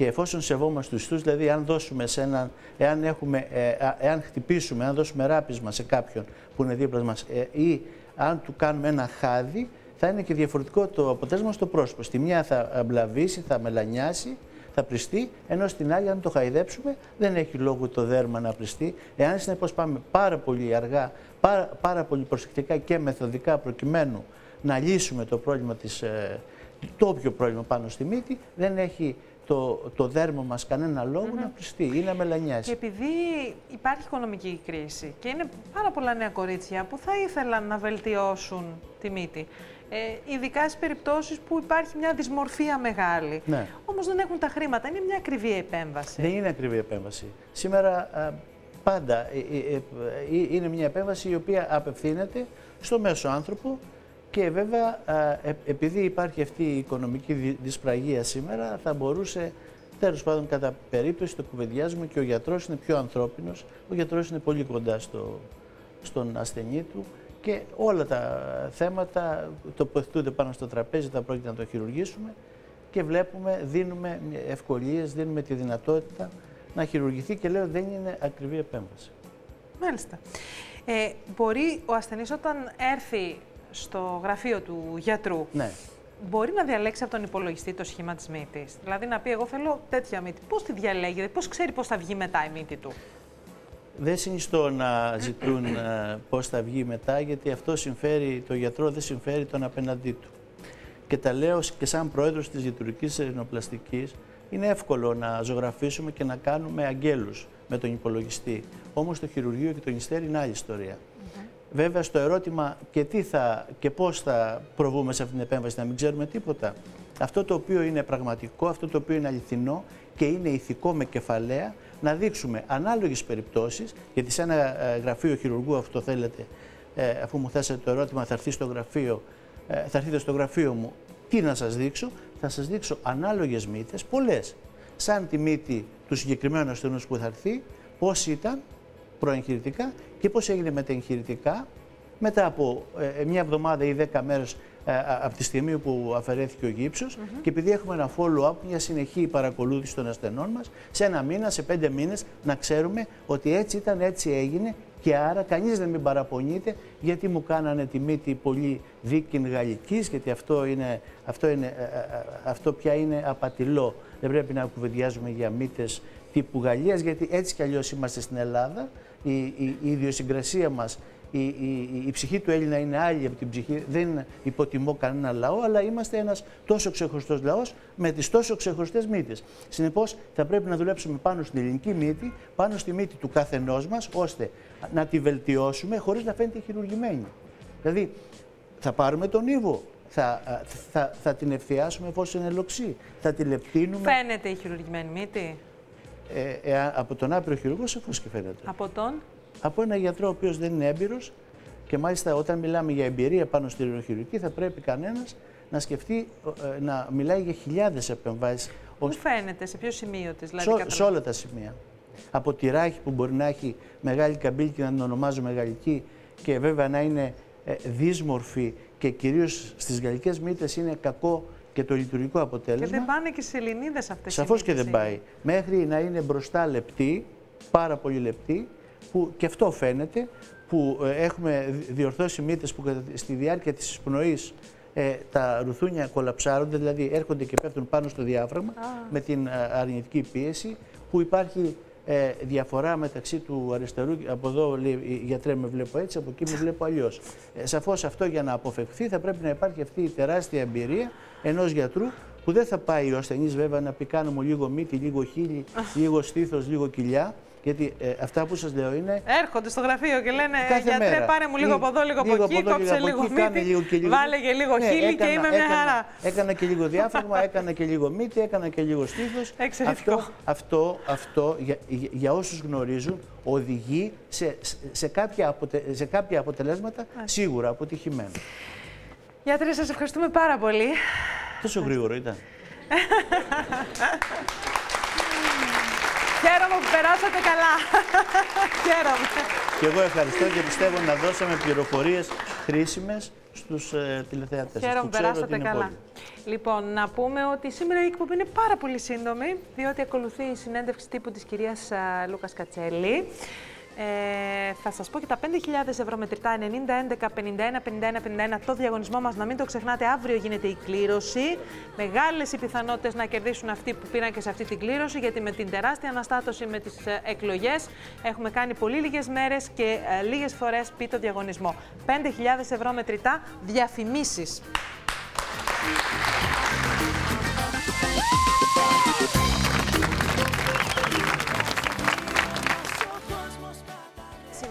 και εφόσον σεβόμαστε τους ιστού, δηλαδή αν δώσουμε σε έναν, εάν, έχουμε, ε, α- εάν χτυπήσουμε, αν δώσουμε ράπισμα σε κάποιον που είναι δίπλα μας ή αν του κάνουμε ένα χάδι, θα είναι και διαφορετικό το αποτέλεσμα στο πρόσωπο. Στη μια θα μπλαβήσει, θα μελανιάσει, θα πριστεί, ενώ στην άλλη, αν το χαϊδέψουμε, δεν έχει λόγο το δέρμα να πριστεί. Εάν συνεπώς πάμε πάρα πολύ αργά, πάρα, πάρα πολύ προσεκτικά και μεθοδικά προκειμένου να λύσουμε το πρόβλημα της, ε, το όποιο πρόβλημα πάνω στη μύτη, δεν έχει το, το δέρμα μας κανένα λόγο να πριστεί ή να μελανιάσει. Και επειδή υπάρχει οικονομική κρίση και είναι πάρα πολλά νέα κορίτσια που θα ήθελαν να βελτιώσουν τη μύτη, ε, ειδικά στις περιπτώσεις που υπάρχει μια δυσμορφία μεγάλη, Ναι. όμως δεν έχουν τα χρήματα, είναι μια ακριβή επέμβαση. Δεν είναι ακριβή επέμβαση. Σήμερα α, πάντα ε, ε, ε, ε, είναι μια επέμβαση η οποία απευθύνεται στο μέσο άνθρωπο και βέβαια α, ε, επειδή υπάρχει αυτή η οικονομική δι- δυσπραγία σήμερα θα μπορούσε τέλος πάντων κατά περίπτωση το κουβεντιάζουμε και ο γιατρός είναι πιο ανθρώπινος, ο γιατρός είναι πολύ κοντά στο, στον ασθενή του και όλα τα θέματα τοποθετούνται πάνω στο τραπέζι, θα πρόκειται να το χειρουργήσουμε και βλέπουμε, δίνουμε ευκολίες, δίνουμε τη δυνατότητα να χειρουργηθεί και λέω δεν είναι ακριβή επέμβαση. Μάλιστα. Ε, μπορεί ο ασθενής όταν έρθει στο γραφείο του γιατρού, Ναι. μπορεί να διαλέξει από τον υπολογιστή το σχήμα της μύτης; Δηλαδή να πει εγώ θέλω τέτοια μύτη. Πώς τη διαλέγει, πώς ξέρει πώς θα βγει μετά η μύτη του; Δεν συνιστώ να ζητούν ε, πώς θα βγει μετά, γιατί αυτό συμφέρει το γιατρό, δεν συμφέρει τον απέναντί του. Και τα λέω και σαν πρόεδρος της λειτουργικής ρινοπλαστικής, είναι εύκολο να ζωγραφίσουμε και να κάνουμε αγγέλους με τον υπολογιστή. Όμως το χειρουργείο και το νηστέρι είναι άλλη ιστορία. Βέβαια στο ερώτημα και, τι θα, και πώς θα προβούμε σε αυτήν την επέμβαση, να μην ξέρουμε τίποτα. Αυτό το οποίο είναι πραγματικό, αυτό το οποίο είναι αληθινό και είναι ηθικό με κεφαλαία να δείξουμε ανάλογες περιπτώσεις, γιατί σε ένα ε, γραφείο χειρουργού αυτό θέλετε, ε, αφού μου θέσατε το ερώτημα θα, έρθει στο γραφείο, ε, θα έρθετε στο γραφείο μου, τι να σας δείξω, θα σας δείξω ανάλογες μύτες, πολλές, σαν τη μύτη του συγκεκριμένου ασθενούς που θα έρθει, πώς ήταν προεγχειρητικά και πώς έγινε μετεγχειρητικά μετά από ε, μια εβδομάδα ή δέκα μέρες ε, από τη στιγμή που αφαιρέθηκε ο γύψος και επειδή έχουμε ένα follow-up, μια συνεχή παρακολούθηση των ασθενών μας, σε ένα μήνα, σε πέντε μήνες, να ξέρουμε ότι έτσι ήταν, έτσι έγινε και άρα κανείς δεν μην παραπονείται γιατί μου κάνανε τη μύτη πολύ δίκην γαλλικής, γιατί αυτό, είναι, αυτό, είναι, ε, ε, αυτό πια είναι απατηλό. Δεν πρέπει να κουβεντιάζουμε για μύτες τύπου Γαλλίας, γιατί έτσι κι αλλιώς είμαστε στην Ελλάδα. Η, η, η ιδιοσυγκρασία μας η, η, η ψυχή του Έλληνα είναι άλλη από την ψυχή. Δεν υποτιμώ κανένα λαό, αλλά είμαστε ένας τόσο ξεχωριστός λαός με τις τόσο ξεχωριστές μύτες. Συνεπώς, θα πρέπει να δουλέψουμε πάνω στην ελληνική μύτη, πάνω στη μύτη του καθενός μας, ώστε να τη βελτιώσουμε χωρίς να φαίνεται χειρουργημένη. Δηλαδή, θα πάρουμε τον ύβο, θα, θα, θα την ευθιάσουμε εφόσον είναι λοξή, θα τη λεπτύνουμε. Φαίνεται η χειρουργημένη μύτη; Ε, ε, από τον άπειρο χειρουργό, σαφώ και φαίνεται. Από τον; Από ένα γιατρό ο οποίος δεν είναι έμπειρος και μάλιστα όταν μιλάμε για εμπειρία πάνω στη ριονοχειρουργική, θα πρέπει κανένας να σκεφτεί ε, να μιλάει για χιλιάδες επεμβάσεις. Πού φαίνεται, σε ποιο σημείο της, δηλαδή. Σε, καταλαβαίνω. σε όλα τα σημεία. Από τη ράχη που μπορεί να έχει μεγάλη καμπύλη και να την ονομάζω μεγαλική και βέβαια να είναι ε, δύσμορφη και κυρίως στις γαλλικές μύτες είναι κακό και το λειτουργικό Και αποτέλεσμα. δεν πάνε και στι Ελληνίδες αυτές Σαφώς και δεν πάει. Μέχρι να είναι μπροστά λεπτή, πάρα πολύ λεπτή, που και αυτό φαίνεται, που ε, έχουμε δι- διορθώσει μύτες που κατά- στη διάρκεια της εισπνοής ε, τα ρουθούνια κολαψάρονται, δηλαδή έρχονται και πέφτουν πάνω στο διάφραγμα με την ε, αρνητική πίεση, που υπάρχει ε, διαφορά μεταξύ του αριστερού, από εδώ λέει, «Η γιατρέ με βλέπω έτσι, από εκεί με βλέπω αλλιώς. Ε, Σαφώς αυτό για να αποφευχθεί θα πρέπει να υπάρχει αυτή η τεράστια εμπειρία ενός γιατρού που δεν θα πάει ο ασθενής βέβαια να πει κάνω μου λίγο μύτη, λίγο χείλη, λίγο στήθος, λίγο κοιλιά. Γιατί ε, αυτά που σας λέω είναι Έρχονται στο γραφείο και λένε Κάθε γιατρέ μέρα. πάρε μου λίγο από εδώ, λίγο από εκεί, εδώ, κόψε από λίγο εκεί, κάνε μύτη, λίγο και λίγο. βάλε και λίγο Ναι, χείλη και έκανα- είμαι μια έκανα- χαρά. Έκανα και λίγο διάφραγμα, έκανα και λίγο μύτη, έκανα και λίγο στήθος. [laughs] Εξαιρετικό. Αυτό, αυτό, αυτό για, για, για όσους γνωρίζουν οδηγεί σε, σε, κάποια, αποτε, σε κάποια αποτελέσματα σίγουρα αποτυχημένα. Γιατρέ, σας ευχαριστούμε πάρα πολύ. Τόσο γρήγορο ήταν. [laughs] Χαίρομαι που περάσατε καλά. [laughs] Χαίρομαι. Και εγώ ευχαριστώ και πιστεύω να δώσαμε πληροφορίες χρήσιμες στους ε, τηλεθεατές. Χαίρομαι που που ξέρω ότι περάσατε είναι καλά. πολλοί. Λοιπόν, να πούμε ότι σήμερα η εκπομπή είναι πάρα πολύ σύντομη, διότι ακολουθεί η συνέντευξη τύπου της κυρίας α, Λούκας Κατσέλη. Ε, θα σας πω και τα 5.000 ευρώ μετρητά 90, 11, 51, 51, 51 το διαγωνισμό μας. Να μην το ξεχνάτε, αύριο γίνεται η κλήρωση. Μεγάλες οι πιθανότητες να κερδίσουν αυτοί που πήραν και σε αυτή την κλήρωση, γιατί με την τεράστια αναστάτωση με τις ε, εκλογές έχουμε κάνει πολύ λίγες μέρες και ε, λίγες φορές πει το διαγωνισμό. 5.000 ευρώ μετρητά, διαφημίσεις.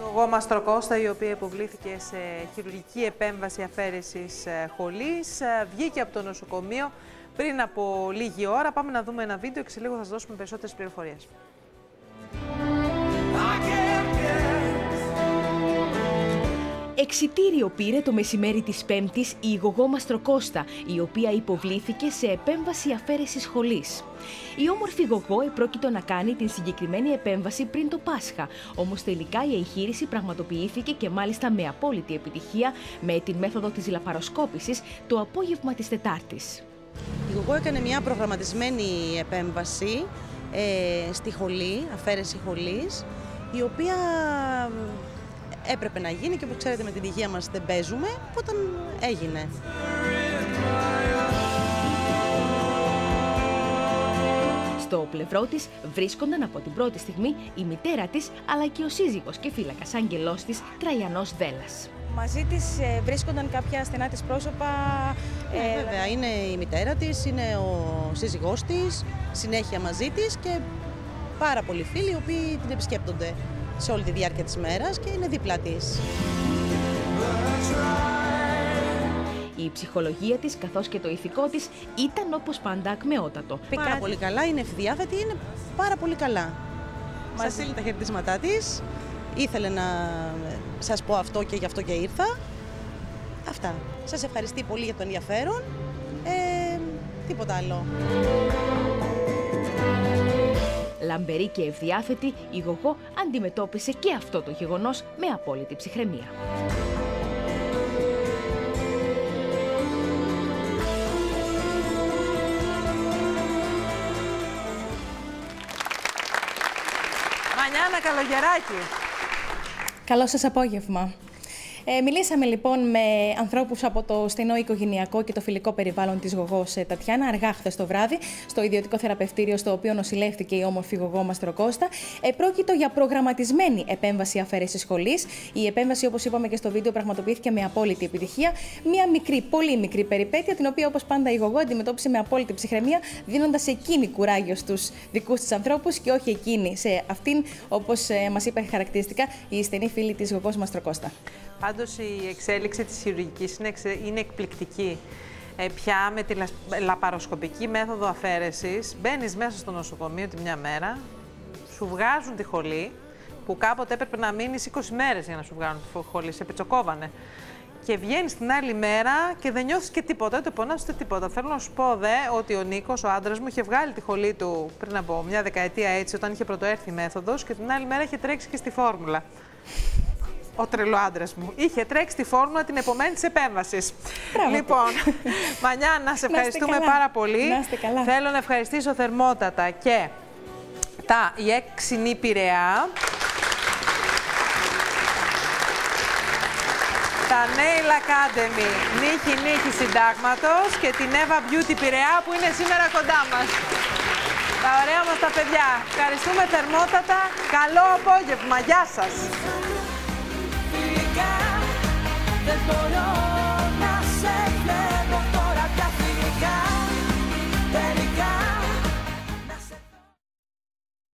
Συγγωγό Μαστροκώστα, η οποία υποβλήθηκε σε χειρουργική επέμβαση αφαίρεσης ε, χολής, ε, βγήκε από το νοσοκομείο πριν από λίγη ώρα. Πάμε να δούμε ένα βίντεο και σε λίγο θα σας δώσουμε περισσότερες πληροφορίες. Εξιτήριο πήρε το μεσημέρι της Πέμπτης η Γογό Μαστροκώστα, η οποία υποβλήθηκε σε επέμβαση αφαίρεσης χολής. Η όμορφη Γογό επρόκειτο να κάνει την συγκεκριμένη επέμβαση πριν το Πάσχα, όμως τελικά η εγχείρηση πραγματοποιήθηκε και μάλιστα με απόλυτη επιτυχία με την μέθοδο της λαφαροσκόπησης το απόγευμα της Τετάρτης. Η Γογό έκανε μια προγραμματισμένη επέμβαση ε, στη χολή, αφαίρεση χολής, η οποία έπρεπε να γίνει και όπως ξέρετε με την υγεία μας δεν παίζουμε, όταν έγινε. Στο πλευρό της βρίσκονταν από την πρώτη στιγμή η μητέρα της, αλλά και ο σύζυγος και φύλακας άγγελός της, Τραϊανός Δέλλας. Μαζί της ε, βρίσκονταν κάποια στενά της πρόσωπα. Ε, βέβαια, είναι η μητέρα της, είναι ο σύζυγός της, συνέχεια μαζί της και πάρα πολλοί φίλοι οι οποίοι την επισκέπτονται σε όλη τη διάρκεια της μέρας και είναι δίπλα της. Η ψυχολογία της καθώς και το ηθικό της ήταν όπως πάντα ακμεότατο. Πάρα πολύ καλά, είναι ευδιάθετη, είναι πάρα πολύ καλά. Σας στείλει τα χαιρετίσματά της. Ήθελε να σας πω αυτό και γι' αυτό και ήρθα. Αυτά. Σας ευχαριστεί πολύ για το ενδιαφέρον. Ε, τίποτα άλλο. Λαμπερή και ευδιάθετη, η Γογό αντιμετώπισε και αυτό το γεγονός με απόλυτη ψυχραιμία. Μανιάνα Καλογεράκη. Καλό σας απόγευμα. Ε, μιλήσαμε λοιπόν με ανθρώπους από το στενό οικογενειακό και το φιλικό περιβάλλον της Γογός ε, Τατιάνα αργά χθες το βράδυ, στο ιδιωτικό θεραπευτήριο στο οποίο νοσηλεύτηκε η όμορφη Γογό Μαστροκώστα. Ε, πρόκειτο για προγραμματισμένη επέμβαση αφαίρεση σχολής. Η επέμβαση, όπως είπαμε και στο βίντεο, πραγματοποιήθηκε με απόλυτη επιτυχία. Μία μικρή, πολύ μικρή περιπέτεια, την οποία όπως πάντα η Γογό αντιμετώπισε με απόλυτη ψυχραιμία, δίνοντας εκείνη κουράγιο στους δικούς της ανθρώπους και όχι εκείνη σε αυτήν, όπως ε, μας είπε χαρακτηριστικά η στενή φίλη της Γογός Μαστροκώστα. Πάντως η εξέλιξη της χειρουργικής είναι, εξε- είναι εκπληκτική. Ε, πια με τη λασ- λαπαροσκοπική μέθοδο αφαίρεσης μπαίνεις μέσα στο νοσοκομείο τη μια μέρα, σου βγάζουν τη χολή, που κάποτε έπρεπε να μείνεις 20 μέρες για να σου βγάλουν τη φο- χολή, σε πιτσοκόβανε. Και βγαίνεις την άλλη μέρα και δεν νιώθεις και τίποτα, ούτε πονάς ούτε τίποτα. Θέλω να σου πω δε ότι ο Νίκος, ο άντρας μου, είχε βγάλει τη χολή του πριν από μια δεκαετία έτσι, όταν είχε πρωτοέρθει η μέθοδος και την άλλη μέρα είχε τρέξει και στη φόρμουλα ο τρελό άντρα μου. Είχε τρέξει τη φόρμουλα την επομένη της επέμβασης. Λοιπόν, Μανιάνα, σε ευχαριστούμε καλά. πάρα πολύ. Να είστε καλά. Θέλω να ευχαριστήσω θερμότατα και τα η έξινη Πειραιά, τα Nail Academy Νύχη Νύχη Συντάγματος και την Eva Beauty Πειραιά που είναι σήμερα κοντά μας. Τα ωραία μας τα παιδιά. Ευχαριστούμε θερμότατα. Καλό απόγευμα. Γεια σας. Δεν μπορώ να σε βλέπω τώρα πια